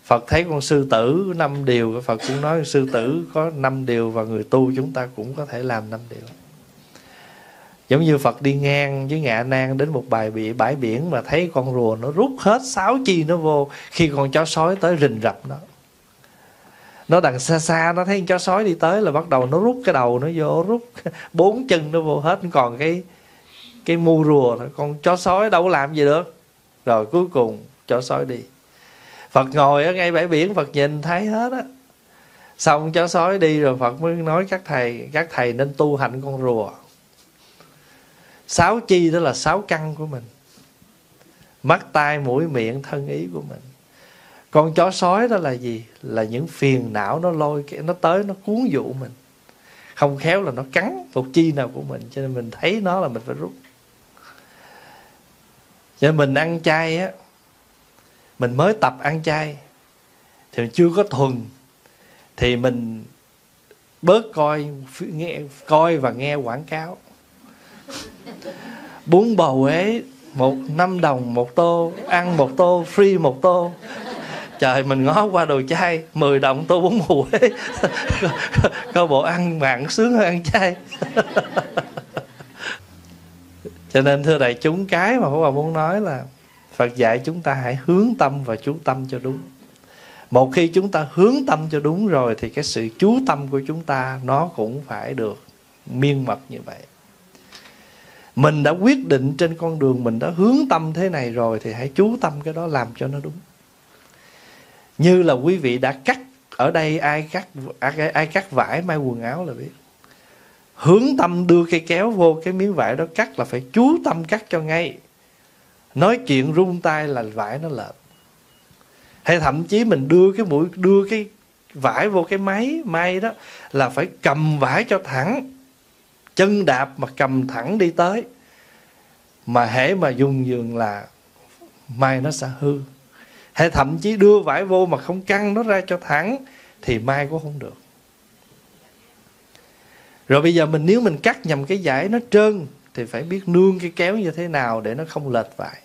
Phật thấy con sư tử năm điều, Phật cũng nói sư tử có năm điều Và người tu chúng ta cũng có thể làm năm điều. Giống như Phật đi ngang với ngạ nan Đến một bài bị bãi biển Mà thấy con rùa nó rút hết sáu chi nó vô Khi con chó sói tới rình rập nó nó đằng xa xa, nó thấy con chó sói đi tới là bắt đầu nó rút cái đầu nó vô, rút bốn chân nó vô hết. Còn cái cái mu rùa thôi, con chó sói đâu có làm gì được. Rồi cuối cùng chó sói đi. Phật ngồi ở ngay bãi biển, phật nhìn thấy hết á. Xong chó sói đi rồi phật mới nói các thầy các thầy nên tu hành con rùa. Sáu chi đó là sáu căn của mình. Mắt, tai, mũi, miệng, thân ý của mình con chó sói đó là gì? Là những phiền não nó lôi nó tới, nó cuốn dụ mình. Không khéo là nó cắn một chi nào của mình, cho nên mình thấy nó là mình phải rút. Cho nên mình ăn chay á, mình mới tập ăn chay, thì mình chưa có thuần, thì mình bớt coi, nghe, coi và nghe quảng cáo. Bún bầu ấy một năm đồng một tô, ăn một tô, free một tô trời, mình ngó qua đồ chay 10 đồng tô bún bò huế coi bộ ăn mặn sướng hơn ăn chay. Cho nên, thưa đại chúng, cái mà Pháp Hòa muốn nói là Phật dạy chúng ta hãy hướng tâm và chú tâm cho đúng. Một khi chúng ta hướng tâm cho đúng rồi thì cái sự chú tâm của chúng ta nó cũng phải được miên mật như vậy. Mình đã quyết định trên con đường mình đã hướng tâm thế này rồi thì hãy chú tâm cái đó làm cho nó đúng như là quý vị đã cắt ở đây ai cắt ai, ai cắt vải may quần áo là biết. Hướng tâm đưa cây kéo vô cái miếng vải đó cắt là phải chú tâm cắt cho ngay. Nói chuyện rung tay là vải nó lệch. Hay thậm chí mình đưa cái mũi đưa cái vải vô cái máy may đó là phải cầm vải cho thẳng. Chân đạp mà cầm thẳng đi tới. Mà hễ mà dùng giường là may nó sẽ hư hay thậm chí đưa vải vô mà không căng nó ra cho thẳng, thì mai cũng không được. Rồi bây giờ mình, nếu mình cắt nhầm cái giải nó trơn, thì phải biết nương cái kéo như thế nào để nó không lệch vải.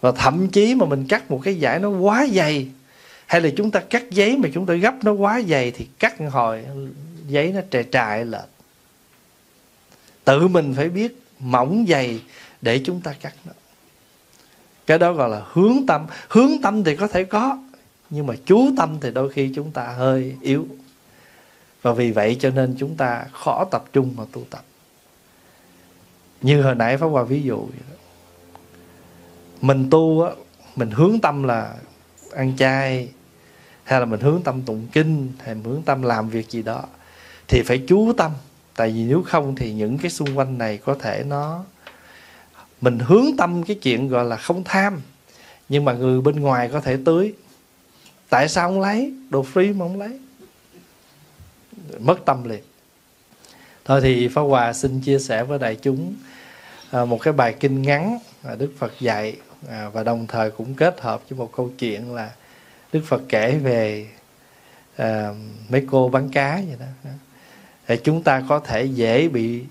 Và thậm chí mà mình cắt một cái giải nó quá dày, hay là chúng ta cắt giấy mà chúng ta gấp nó quá dày, thì cắt hồi, giấy nó trề trại lệch. Tự mình phải biết mỏng dày để chúng ta cắt nó cái đó gọi là hướng tâm. Hướng tâm thì có thể có, nhưng mà chú tâm thì đôi khi chúng ta hơi yếu. Và vì vậy cho nên chúng ta khó tập trung mà tu tập. Như hồi nãy Pháp Hòa ví dụ mình tu á, mình hướng tâm là ăn chay, hay là mình hướng tâm tụng kinh, hay mình hướng tâm làm việc gì đó, thì phải chú tâm. Tại vì nếu không thì những cái xung quanh này có thể nó mình hướng tâm cái chuyện gọi là không tham. Nhưng mà người bên ngoài có thể tưới. Tại sao không lấy? Đồ free mà không lấy. Mất tâm liền. Thôi thì pháp hòa xin chia sẻ với đại chúng à, một cái bài kinh ngắn mà đức phật dạy à, và đồng thời cũng kết hợp với một câu chuyện là đức phật kể về à, mấy cô bán cá vậy đó. Thì chúng ta có thể dễ bị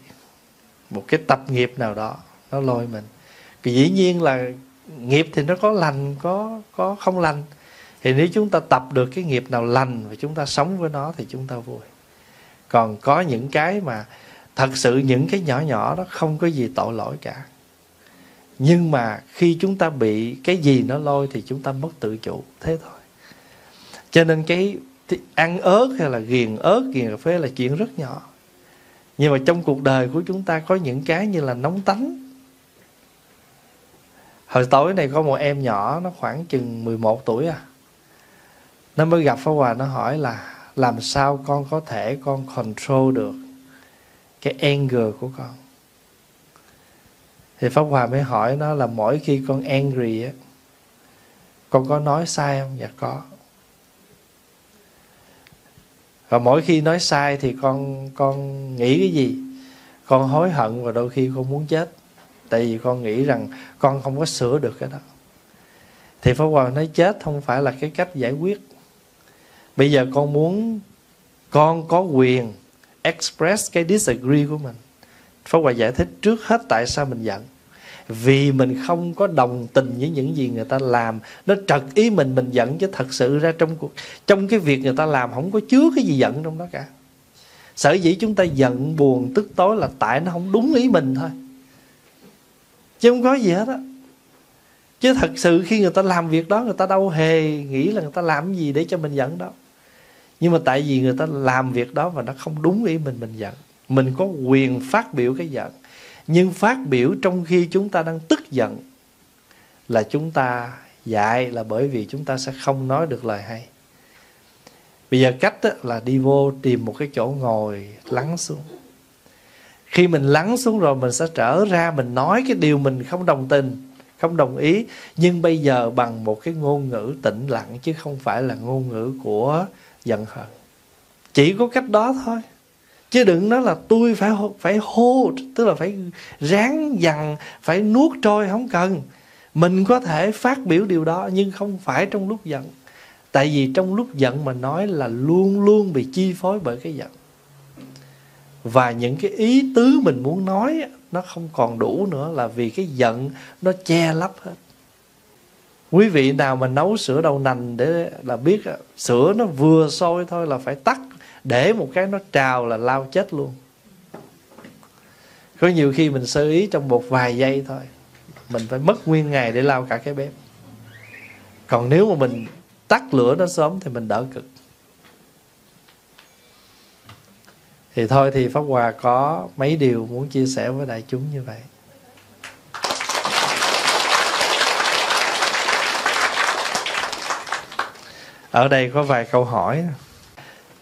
một cái tập nghiệp nào đó nó lôi mình. Vì dĩ nhiên là nghiệp thì nó có lành, có có không lành. Thì nếu chúng ta tập được cái nghiệp nào lành và chúng ta sống với nó thì chúng ta vui. Còn có những cái mà thật sự những cái nhỏ nhỏ đó không có gì tội lỗi cả. Nhưng mà khi chúng ta bị cái gì nó lôi thì chúng ta mất tự chủ. Thế thôi. Cho nên cái ăn ớt hay là ghiền ớt, ghiền cà phê là chuyện rất nhỏ. Nhưng mà trong cuộc đời của chúng ta có những cái như là nóng tánh hồi tối này có một em nhỏ, nó khoảng chừng 11 tuổi à. Nó mới gặp Pháp Hòa, nó hỏi là, làm sao con có thể, con control được cái anger của con? Thì pháp hòa mới hỏi nó là mỗi khi con angry á, con có nói sai không? Dạ có. Và mỗi khi nói sai thì con con nghĩ cái gì? Con hối hận và đôi khi con muốn chết tại vì con nghĩ rằng con không có sửa được cái đó. Thì Pháp Hòa nói chết không phải là cái cách giải quyết. Bây giờ con muốn, con có quyền express cái disagree của mình. Pháp Hòa giải thích trước hết tại sao mình giận. Vì mình không có đồng tình với những gì người ta làm. Nó trật ý mình mình giận chứ thật sự ra trong cuộc, trong cái việc người ta làm không có chứa cái gì giận trong đó cả. Sở dĩ chúng ta giận buồn, tức tối là tại nó không đúng ý mình thôi chứ không có gì hết á. Chứ thật sự khi người ta làm việc đó, người ta đâu hề nghĩ là người ta làm gì để cho mình giận đâu. Nhưng mà tại vì người ta làm việc đó và nó không đúng ý mình mình giận. Mình có quyền phát biểu cái giận. Nhưng phát biểu trong khi chúng ta đang tức giận là chúng ta dạy là bởi vì chúng ta sẽ không nói được lời hay. Bây giờ cách là đi vô tìm một cái chỗ ngồi lắng xuống khi mình lắng xuống rồi mình sẽ trở ra, mình nói cái điều mình không đồng tình, không đồng ý. Nhưng bây giờ bằng một cái ngôn ngữ tĩnh lặng, chứ không phải là ngôn ngữ của giận hờn. Chỉ có cách đó thôi. Chứ đừng nói là tôi phải phải hô, tức là phải ráng dằn, phải nuốt trôi, không cần. Mình có thể phát biểu điều đó, nhưng không phải trong lúc giận. Tại vì trong lúc giận mà nói là luôn luôn bị chi phối bởi cái giận và những cái ý tứ mình muốn nói nó không còn đủ nữa là vì cái giận nó che lấp hết. Quý vị nào mà nấu sữa đậu nành để là biết sữa nó vừa sôi thôi là phải tắt, để một cái nó trào là lao chết luôn. Có nhiều khi mình sơ ý trong một vài giây thôi, mình phải mất nguyên ngày để lao cả cái bếp. Còn nếu mà mình tắt lửa nó sớm thì mình đỡ cực. Thì thôi thì pháp hòa có mấy điều muốn chia sẻ với đại chúng như vậy. Ở đây có vài câu hỏi.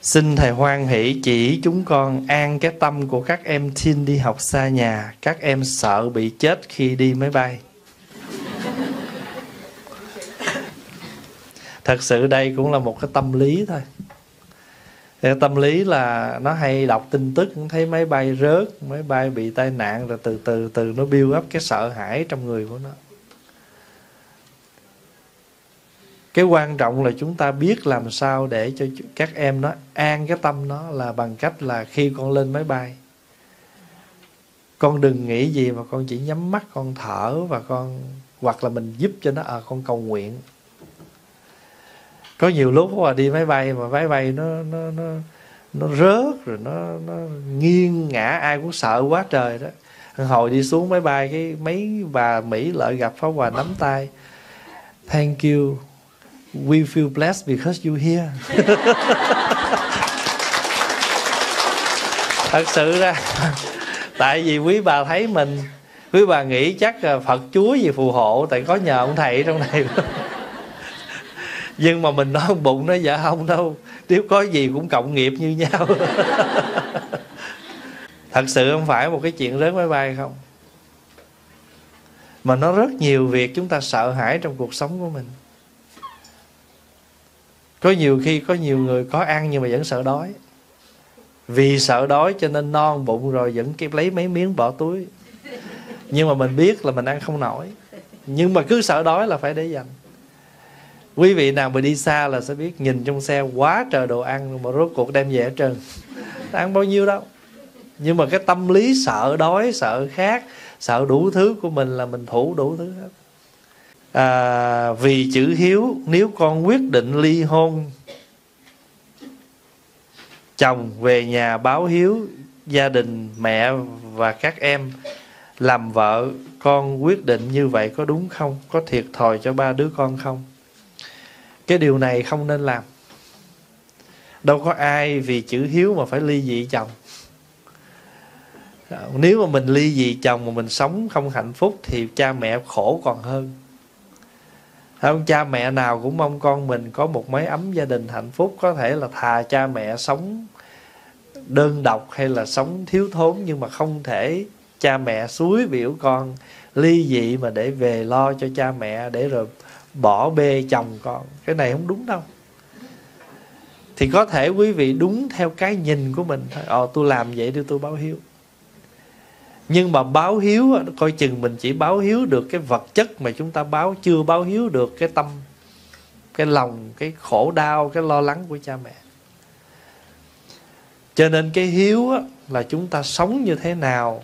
Xin Thầy hoan hỷ chỉ chúng con an cái tâm của các em teen đi học xa nhà, Các em sợ bị chết khi đi máy bay. Thật sự đây cũng là một cái tâm lý thôi tâm lý là nó hay đọc tin tức thấy máy bay rớt, máy bay bị tai nạn, rồi từ từ từ nó build up cái sợ hãi trong người của nó. Cái quan trọng là chúng ta biết làm sao để cho các em nó an cái tâm nó là bằng cách là khi con lên máy bay. Con đừng nghĩ gì mà con chỉ nhắm mắt, con thở và con, hoặc là mình giúp cho nó à con cầu nguyện có nhiều lúc mà đi máy bay mà máy bay nó nó nó nó rớt rồi nó nó nghiêng ngã ai cũng sợ quá trời đó. Hồi đi xuống máy bay cái mấy bà mỹ lợi gặp pháo hòa nắm tay. Thank you. We feel blessed because you here. Thật sự ra, tại vì quý bà thấy mình, quý bà nghĩ chắc là phật chúa gì phù hộ, tại có nhờ ông thầy trong này nhưng mà mình nói bụng nó dạ không đâu, nếu có gì cũng cộng nghiệp như nhau. Thật sự không phải một cái chuyện rớt máy bay không. Mà nó rất nhiều việc chúng ta sợ hãi trong cuộc sống của mình. Có nhiều khi có nhiều người có ăn nhưng mà vẫn sợ đói. Vì sợ đói cho nên non bụng rồi vẫn kịp lấy mấy miếng bỏ túi. Nhưng mà mình biết là mình ăn không nổi. Nhưng mà cứ sợ đói là phải để dành quý vị nào mà đi xa là sẽ biết nhìn trong xe quá trời đồ ăn mà rốt cuộc đem về hết trơn. Ăn bao nhiêu đâu. Nhưng mà cái tâm lý sợ đói sợ khát sợ đủ thứ của mình là mình thủ đủ thứ hết. À, vì chữ hiếu nếu con quyết định ly hôn chồng về nhà báo hiếu gia đình mẹ và các em làm vợ con quyết định như vậy có đúng không? Có thiệt thòi cho ba đứa con không? Cái điều này không nên làm. Đâu có ai vì chữ hiếu mà phải ly dị chồng. Nếu mà mình ly dị chồng mà mình sống không hạnh phúc thì cha mẹ khổ còn hơn. Không? Cha mẹ nào cũng mong con mình có một mái ấm gia đình hạnh phúc. Có thể là thà cha mẹ sống đơn độc hay là sống thiếu thốn, nhưng mà không thể cha mẹ suối biểu con ly dị mà để về lo cho cha mẹ để rồi bỏ bê chồng con. Cái này không đúng đâu. Thì có thể quý vị đúng theo cái nhìn của mình thôi. Ồ tôi làm vậy để tôi báo hiếu. Nhưng mà báo hiếu coi chừng mình chỉ báo hiếu được cái vật chất mà chúng ta báo chưa báo hiếu được cái tâm cái lòng cái khổ đau cái lo lắng của cha mẹ. Cho nên cái hiếu á, là chúng ta sống như thế nào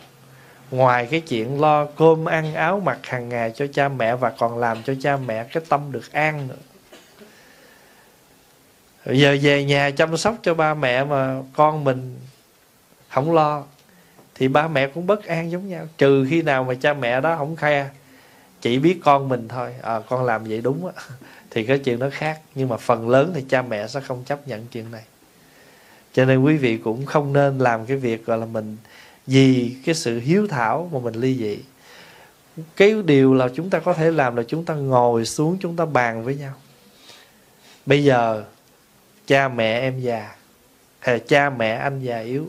ngoài cái chuyện lo cơm ăn áo mặc hàng ngày cho cha mẹ và còn làm cho cha mẹ cái tâm được an nữa. Giờ về nhà chăm sóc cho ba mẹ mà con mình không lo thì ba mẹ cũng bất an giống nhau. Trừ khi nào mà cha mẹ đó không khe chỉ biết con mình thôi. À, con làm vậy đúng á. Thì cái chuyện đó khác. Nhưng mà phần lớn thì cha mẹ sẽ không chấp nhận chuyện này. Cho nên quý vị cũng không nên làm cái việc gọi là mình vì cái sự hiếu thảo mà mình ly dị. Cái điều là chúng ta có thể làm là chúng ta ngồi xuống chúng ta bàn với nhau. Bây giờ cha mẹ em già hay cha mẹ anh già yếu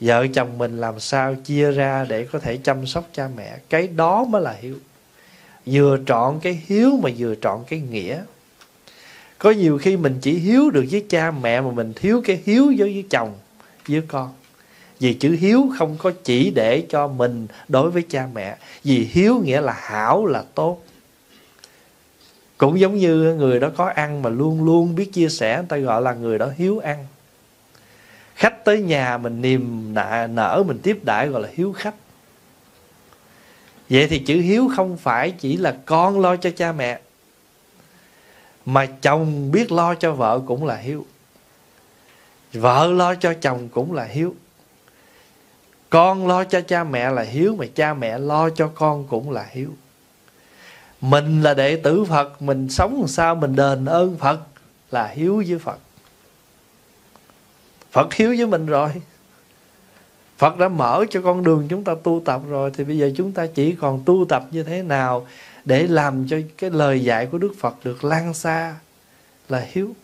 vợ chồng mình làm sao chia ra để có thể chăm sóc cha mẹ cái đó mới là hiếu. Vừa chọn cái hiếu mà vừa chọn cái nghĩa. Có nhiều khi mình chỉ hiếu được với cha mẹ mà mình thiếu cái hiếu với, với chồng với con vì chữ hiếu không có chỉ để cho mình đối với cha mẹ. Vì hiếu nghĩa là hảo là tốt. Cũng giống như người đó có ăn mà luôn luôn biết chia sẻ, người ta gọi là người đó hiếu ăn. Khách tới nhà mình niềm nở mình tiếp đãi gọi là hiếu khách. Vậy thì chữ hiếu không phải chỉ là con lo cho cha mẹ, mà chồng biết lo cho vợ cũng là hiếu. Vợ lo cho chồng cũng là hiếu con lo cho cha mẹ là hiếu, mà cha mẹ lo cho con cũng là hiếu. Mình là đệ tử phật, mình sống làm sao mình đền ơn phật là hiếu với phật. Phật hiếu với mình rồi. Phật đã mở cho con đường chúng ta tu tập rồi, thì bây giờ chúng ta chỉ còn tu tập như thế nào để làm cho cái lời dạy của đức phật được lan xa là hiếu.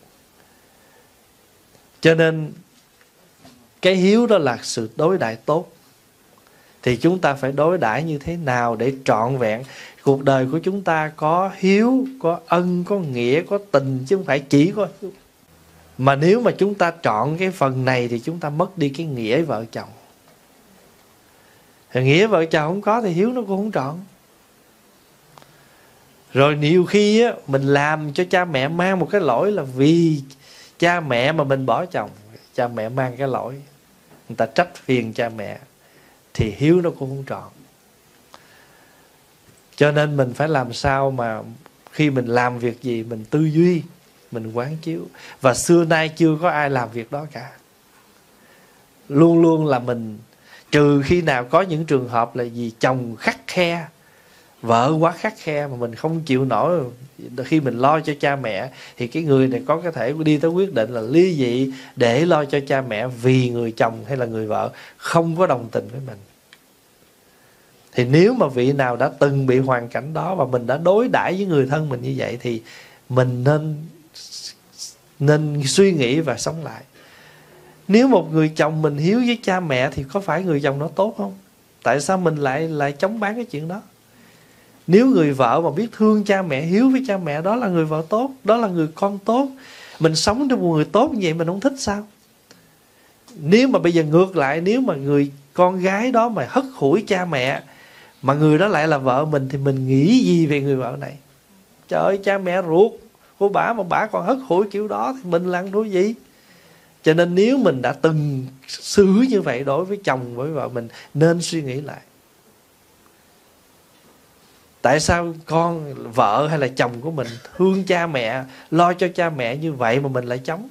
Cho nên cái hiếu đó là sự đối đại tốt thì chúng ta phải đối đãi như thế nào để trọn vẹn? Cuộc đời của chúng ta có hiếu có ân có nghĩa có tình chứ không phải chỉ có mà nếu mà chúng ta chọn cái phần này thì chúng ta mất đi cái nghĩa vợ chồng. Nghĩa vợ chồng không có thì hiếu nó cũng không trọn. Rồi nhiều khi á, mình làm cho cha mẹ mang một cái lỗi là vì cha mẹ mà mình bỏ chồng. Cha mẹ mang cái lỗi. Người ta trách phiền cha mẹ thì hiếu nó cũng không trọn cho nên mình phải làm sao mà khi mình làm việc gì, mình tư duy, mình quán chiếu. Và xưa nay chưa có ai làm việc đó cả. Luôn luôn là mình, trừ khi nào có những trường hợp là gì chồng khắc khe, vợ quá khắc khe mà mình không chịu nổi. Khi mình lo cho cha mẹ, thì cái người này có có thể đi tới quyết định là ly dị để lo cho cha mẹ vì người chồng hay là người vợ không có đồng tình với mình thì nếu mà vị nào đã từng bị hoàn cảnh đó và mình đã đối đãi với người thân mình như vậy thì mình nên nên suy nghĩ và sống lại. Nếu một người chồng mình hiếu với cha mẹ thì có phải người chồng nó tốt không? Tại sao mình lại lại chống bán cái chuyện đó? Nếu người vợ mà biết thương cha mẹ, hiếu với cha mẹ, đó là người vợ tốt, đó là người con tốt, mình sống trong một người tốt như vậy mình không thích sao? Nếu mà bây giờ ngược lại, nếu mà người con gái đó mà hất hủi cha mẹ mà người đó lại là vợ mình thì mình nghĩ gì về người vợ này? Trời ơi, cha mẹ ruột của bà mà bà còn hất hủi kiểu đó thì mình làm đuôi gì? Cho nên nếu mình đã từng xử như vậy đối với chồng với vợ mình, nên suy nghĩ lại. Tại sao con vợ hay là chồng của mình thương cha mẹ, lo cho cha mẹ như vậy mà mình lại chống?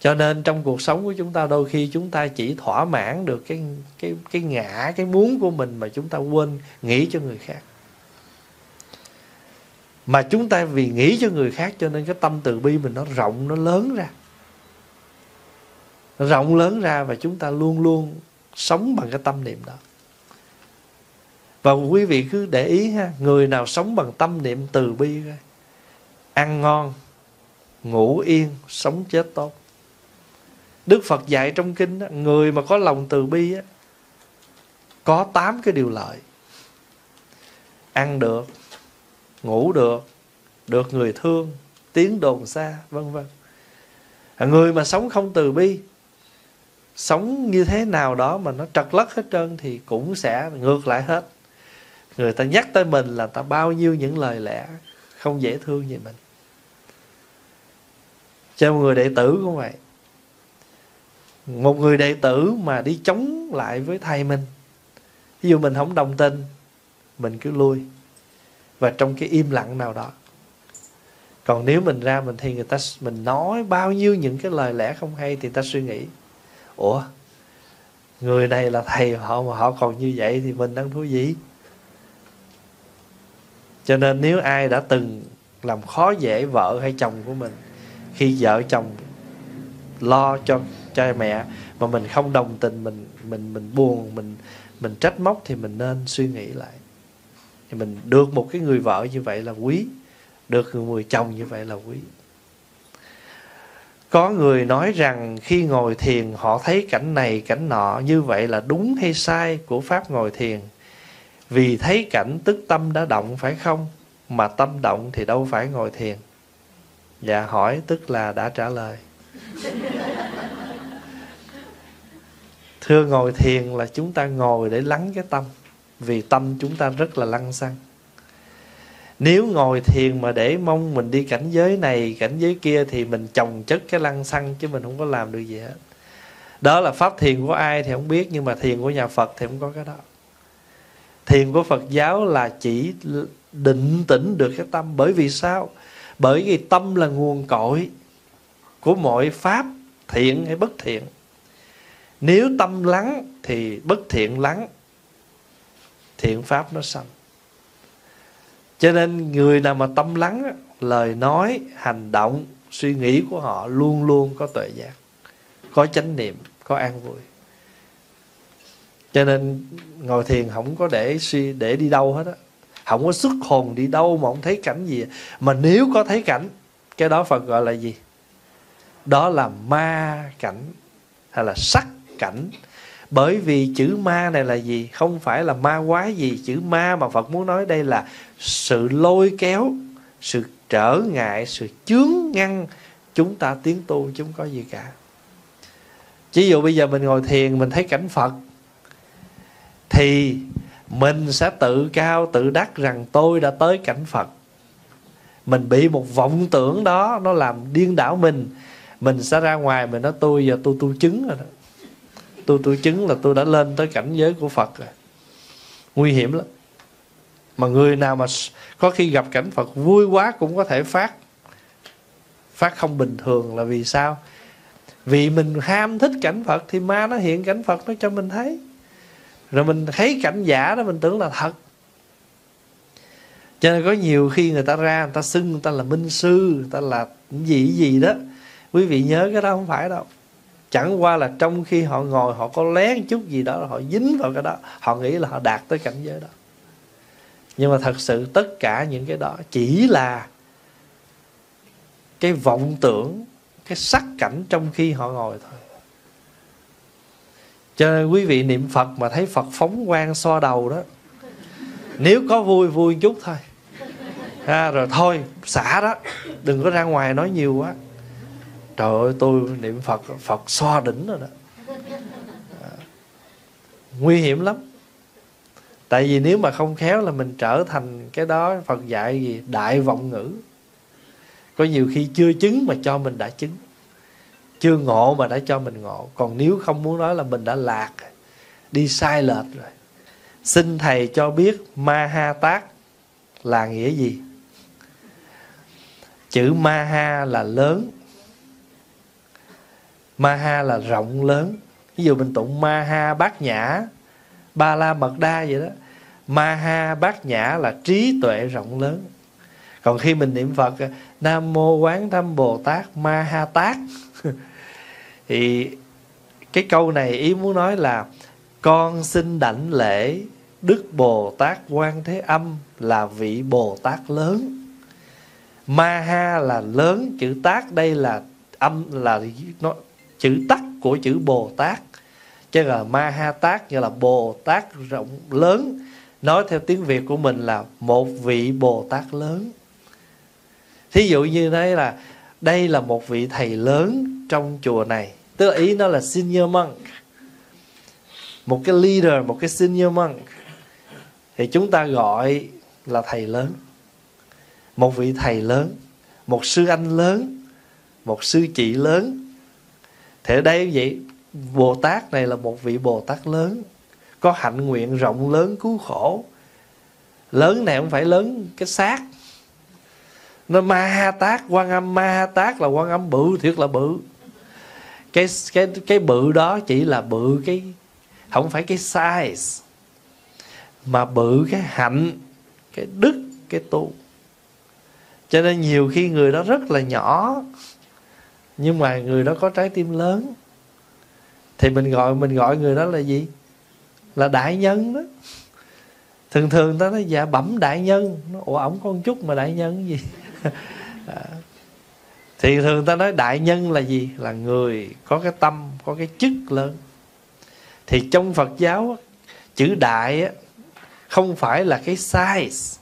Cho nên trong cuộc sống của chúng ta đôi khi chúng ta chỉ thỏa mãn được cái cái cái ngã, cái muốn của mình mà chúng ta quên nghĩ cho người khác. Mà chúng ta vì nghĩ cho người khác cho nên cái tâm từ bi mình nó rộng, nó lớn ra. Nó rộng lớn ra và chúng ta luôn luôn sống bằng cái tâm niệm đó. Và quý vị cứ để ý ha, người nào sống bằng tâm niệm từ bi ăn ngon, ngủ yên, sống chết tốt. Đức Phật dạy trong kinh đó, người mà có lòng từ bi có tám cái điều lợi. Ăn được ngủ được được người thương tiếng đồn xa vân vân. Người mà sống không từ bi sống như thế nào đó mà nó trật lất hết trơn thì cũng sẽ ngược lại hết. Người ta nhắc tới mình là ta bao nhiêu những lời lẽ không dễ thương như mình. Cho người đệ tử cũng vậy một người đệ tử mà đi chống lại với thầy mình ví dụ mình không đồng tình, mình cứ lui. Và trong cái im lặng nào đó. Còn nếu mình ra mình thì người ta, mình nói bao nhiêu những cái lời lẽ không hay thì ta suy nghĩ, ủa, người này là thầy họ mà họ còn như vậy thì mình đang thú gì cho nên nếu ai đã từng làm khó dễ vợ hay chồng của mình, khi vợ chồng lo cho cha mẹ, mà mình không đồng tình, mình mình mình buồn, mình mình trách móc thì mình nên suy nghĩ lại. Thì mình được một cái người vợ như vậy là quý, được người chồng như vậy là quý. Có người nói rằng khi ngồi thiền, họ thấy cảnh này, cảnh nọ, như vậy là đúng hay sai của pháp ngồi thiền? Vì thấy cảnh tức tâm đã động phải không? Mà tâm động thì đâu phải ngồi thiền. Dạ hỏi tức là đã trả lời thưa ngồi thiền là chúng ta ngồi để lắng cái tâm, vì tâm chúng ta rất là lăng xăng. Nếu ngồi thiền mà để mong mình đi cảnh giới này, cảnh giới kia thì mình chồng chất cái lăng xăng chứ mình không có làm được gì hết. Đó là pháp thiền của ai thì không biết, nhưng mà thiền của nhà phật thì không có cái đó. Thiền của phật giáo là chỉ định tĩnh được cái tâm. Bởi vì sao? Bởi vì tâm là nguồn cội của mọi pháp thiện hay bất thiện nếu tâm lắng thì bất thiện lắng, thiện pháp nó sanh. Cho nên người nào mà tâm lắng lời nói, hành động, suy nghĩ của họ luôn luôn có tuệ giác, có chánh niệm, có an vui. Cho nên ngồi thiền không có để suy, để đi đâu hết á. Không có xuất hồn đi đâu mà không thấy cảnh gì. Mà nếu có thấy cảnh, cái đó phật gọi là gì? Đó là ma cảnh hay là sắc cảnh. Bởi vì chữ ma này là gì? Không phải là ma quái gì. Chữ ma mà phật muốn nói đây là sự lôi kéo, sự trở ngại, sự chướng ngăn chúng ta tiến tu chúng có gì cả. Ví dụ bây giờ mình ngồi thiền, mình thấy cảnh phật, thì mình sẽ tự cao, tự đắc rằng tôi đã tới cảnh phật. Mình bị một vọng tưởng đó, nó làm điên đảo mình. Mình sẽ ra ngoài, mình nói, tôi giờ tôi tu chứng rồi đó tôi tôi chứng là tôi đã lên tới cảnh giới của phật rồi. Nguy hiểm lắm. Mà người nào mà có khi gặp cảnh phật vui quá cũng có thể phát. Phát không bình thường là vì sao? Vì mình ham thích cảnh phật thì ma nó hiện cảnh phật nó cho mình thấy. Rồi mình thấy cảnh giả đó mình tưởng là thật. Cho nên có nhiều khi người ta ra người ta xưng, người ta là minh sư, người ta là gì gì đó. Quý vị nhớ cái đó không phải đâu chẳng qua là trong khi họ ngồi họ có lén chút gì đó họ dính vào cái đó họ nghĩ là họ đạt tới cảnh giới đó. Nhưng mà thật sự tất cả những cái đó chỉ là cái vọng tưởng cái sắc cảnh trong khi họ ngồi thôi. Cho nên quý vị niệm phật mà thấy phật phóng quang so đầu đó nếu có vui vui chút thôi. Ha, rồi thôi xả đó đừng có ra ngoài nói nhiều quá trời ơi tôi niệm phật phật xoa đỉnh rồi đó. À, nguy hiểm lắm. Tại vì nếu mà không khéo là mình trở thành cái đó phật dạy gì? Đại vọng ngữ. Có nhiều khi chưa chứng mà cho mình đã chứng. Chưa ngộ mà đã cho mình ngộ. Còn nếu không muốn nói là mình đã lạc đi sai lệch rồi. Xin thầy cho biết ma ha tát là nghĩa gì? Chữ ma ha là lớn ma ha là rộng lớn. Ví dụ mình tụng ma ha bát nhã ba la mật đa vậy đó. Ma ha bát nhã là trí tuệ rộng lớn. Còn khi mình niệm phật, nam mô quán thâm bồ tát ma ha tát. Thì cái câu này ý muốn nói là con xin đảnh lễ đức bồ tát quan thế âm là vị bồ tát lớn. Ma ha là lớn chữ tát, đây là âm, là nó chữ tắt của chữ bồ tát chứ là ma ha tát như là bồ tát rộng lớn. Nói theo tiếng việt của mình là một vị bồ tát lớn. Thí dụ như thế là, đây là một vị thầy lớn trong chùa này. Tức là ý nó là senior monk. Một cái leader, một cái senior monk. Thì chúng ta gọi là thầy lớn. Một vị thầy lớn, một sư anh lớn, một sư chị lớn thế ở đây vậy bồ tát này là một vị bồ tát lớn, có hạnh nguyện rộng lớn cứu khổ. Lớn này không phải lớn cái xác. Nó ma ha tát quan âm. Ma ha tát là quan âm bự, thiệt là bự. Cái cái cái bự đó chỉ là bự cái, không phải cái size, mà bự cái hạnh, cái đức, cái tu. Cho nên nhiều khi người đó rất là nhỏ nhưng mà người đó có trái tim lớn. Thì mình gọi mình gọi người đó là gì? Là đại nhân đó. Thường thường ta nói dạ bẩm đại nhân. Nó ủa ổng con chút mà đại nhân gì? À. thì thường ta nói đại nhân là gì? Là người có cái tâm có cái chức lớn. Thì trong phật giáo chữ đại á, không phải là cái size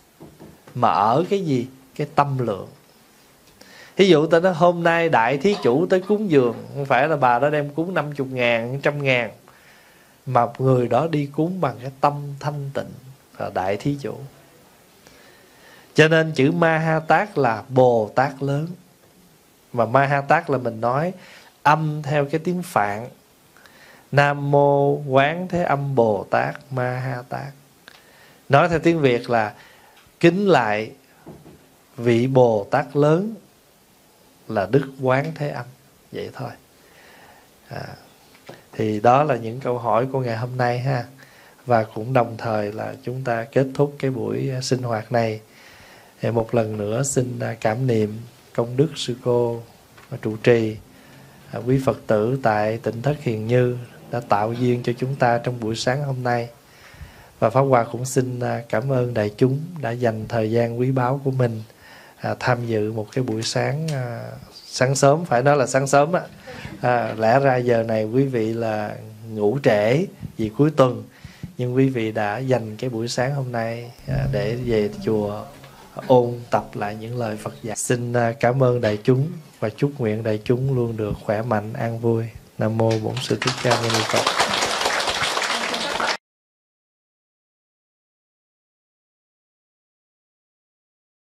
mà ở cái gì? Cái tâm lượng. Ví dụ ta nói hôm nay đại thí chủ tới cúng dường Không phải là bà đó đem cúng 50 ngàn, trăm ngàn. Mà người đó đi cúng bằng cái tâm thanh tịnh Là đại thí chủ. Cho nên chữ Ma Ha Tát là Bồ Tát lớn. Mà Ma Ha Tát là mình nói Âm theo cái tiếng Phạn. Nam Mô Quán Thế Âm Bồ Tát Ma Ha Tát Nói theo tiếng Việt là Kính lại vị Bồ Tát lớn là Đức Quán Thế Âm. Vậy thôi. À, thì đó là những câu hỏi của ngày hôm nay ha. Và cũng đồng thời là chúng ta kết thúc cái buổi à, sinh hoạt này. Thì một lần nữa xin à, cảm niệm công đức sư cô à, trụ trì à, quý phật tử tại tỉnh thất hiền như đã tạo duyên cho chúng ta trong buổi sáng hôm nay. Và pháp hòa cũng xin cảm ơn đại chúng đã dành thời gian quý báu của mình à, tham dự một cái buổi sáng à, sáng sớm phải nói là sáng sớm á à, lẽ ra giờ này quý vị là ngủ trễ vì cuối tuần nhưng quý vị đã dành cái buổi sáng hôm nay à, để về chùa ôn tập lại những lời Phật dạy. Xin à, cảm ơn đại chúng và chúc nguyện đại chúng luôn được khỏe mạnh, an vui. Nam mô Bổn Sư Thích Ca Mâu Ni Phật.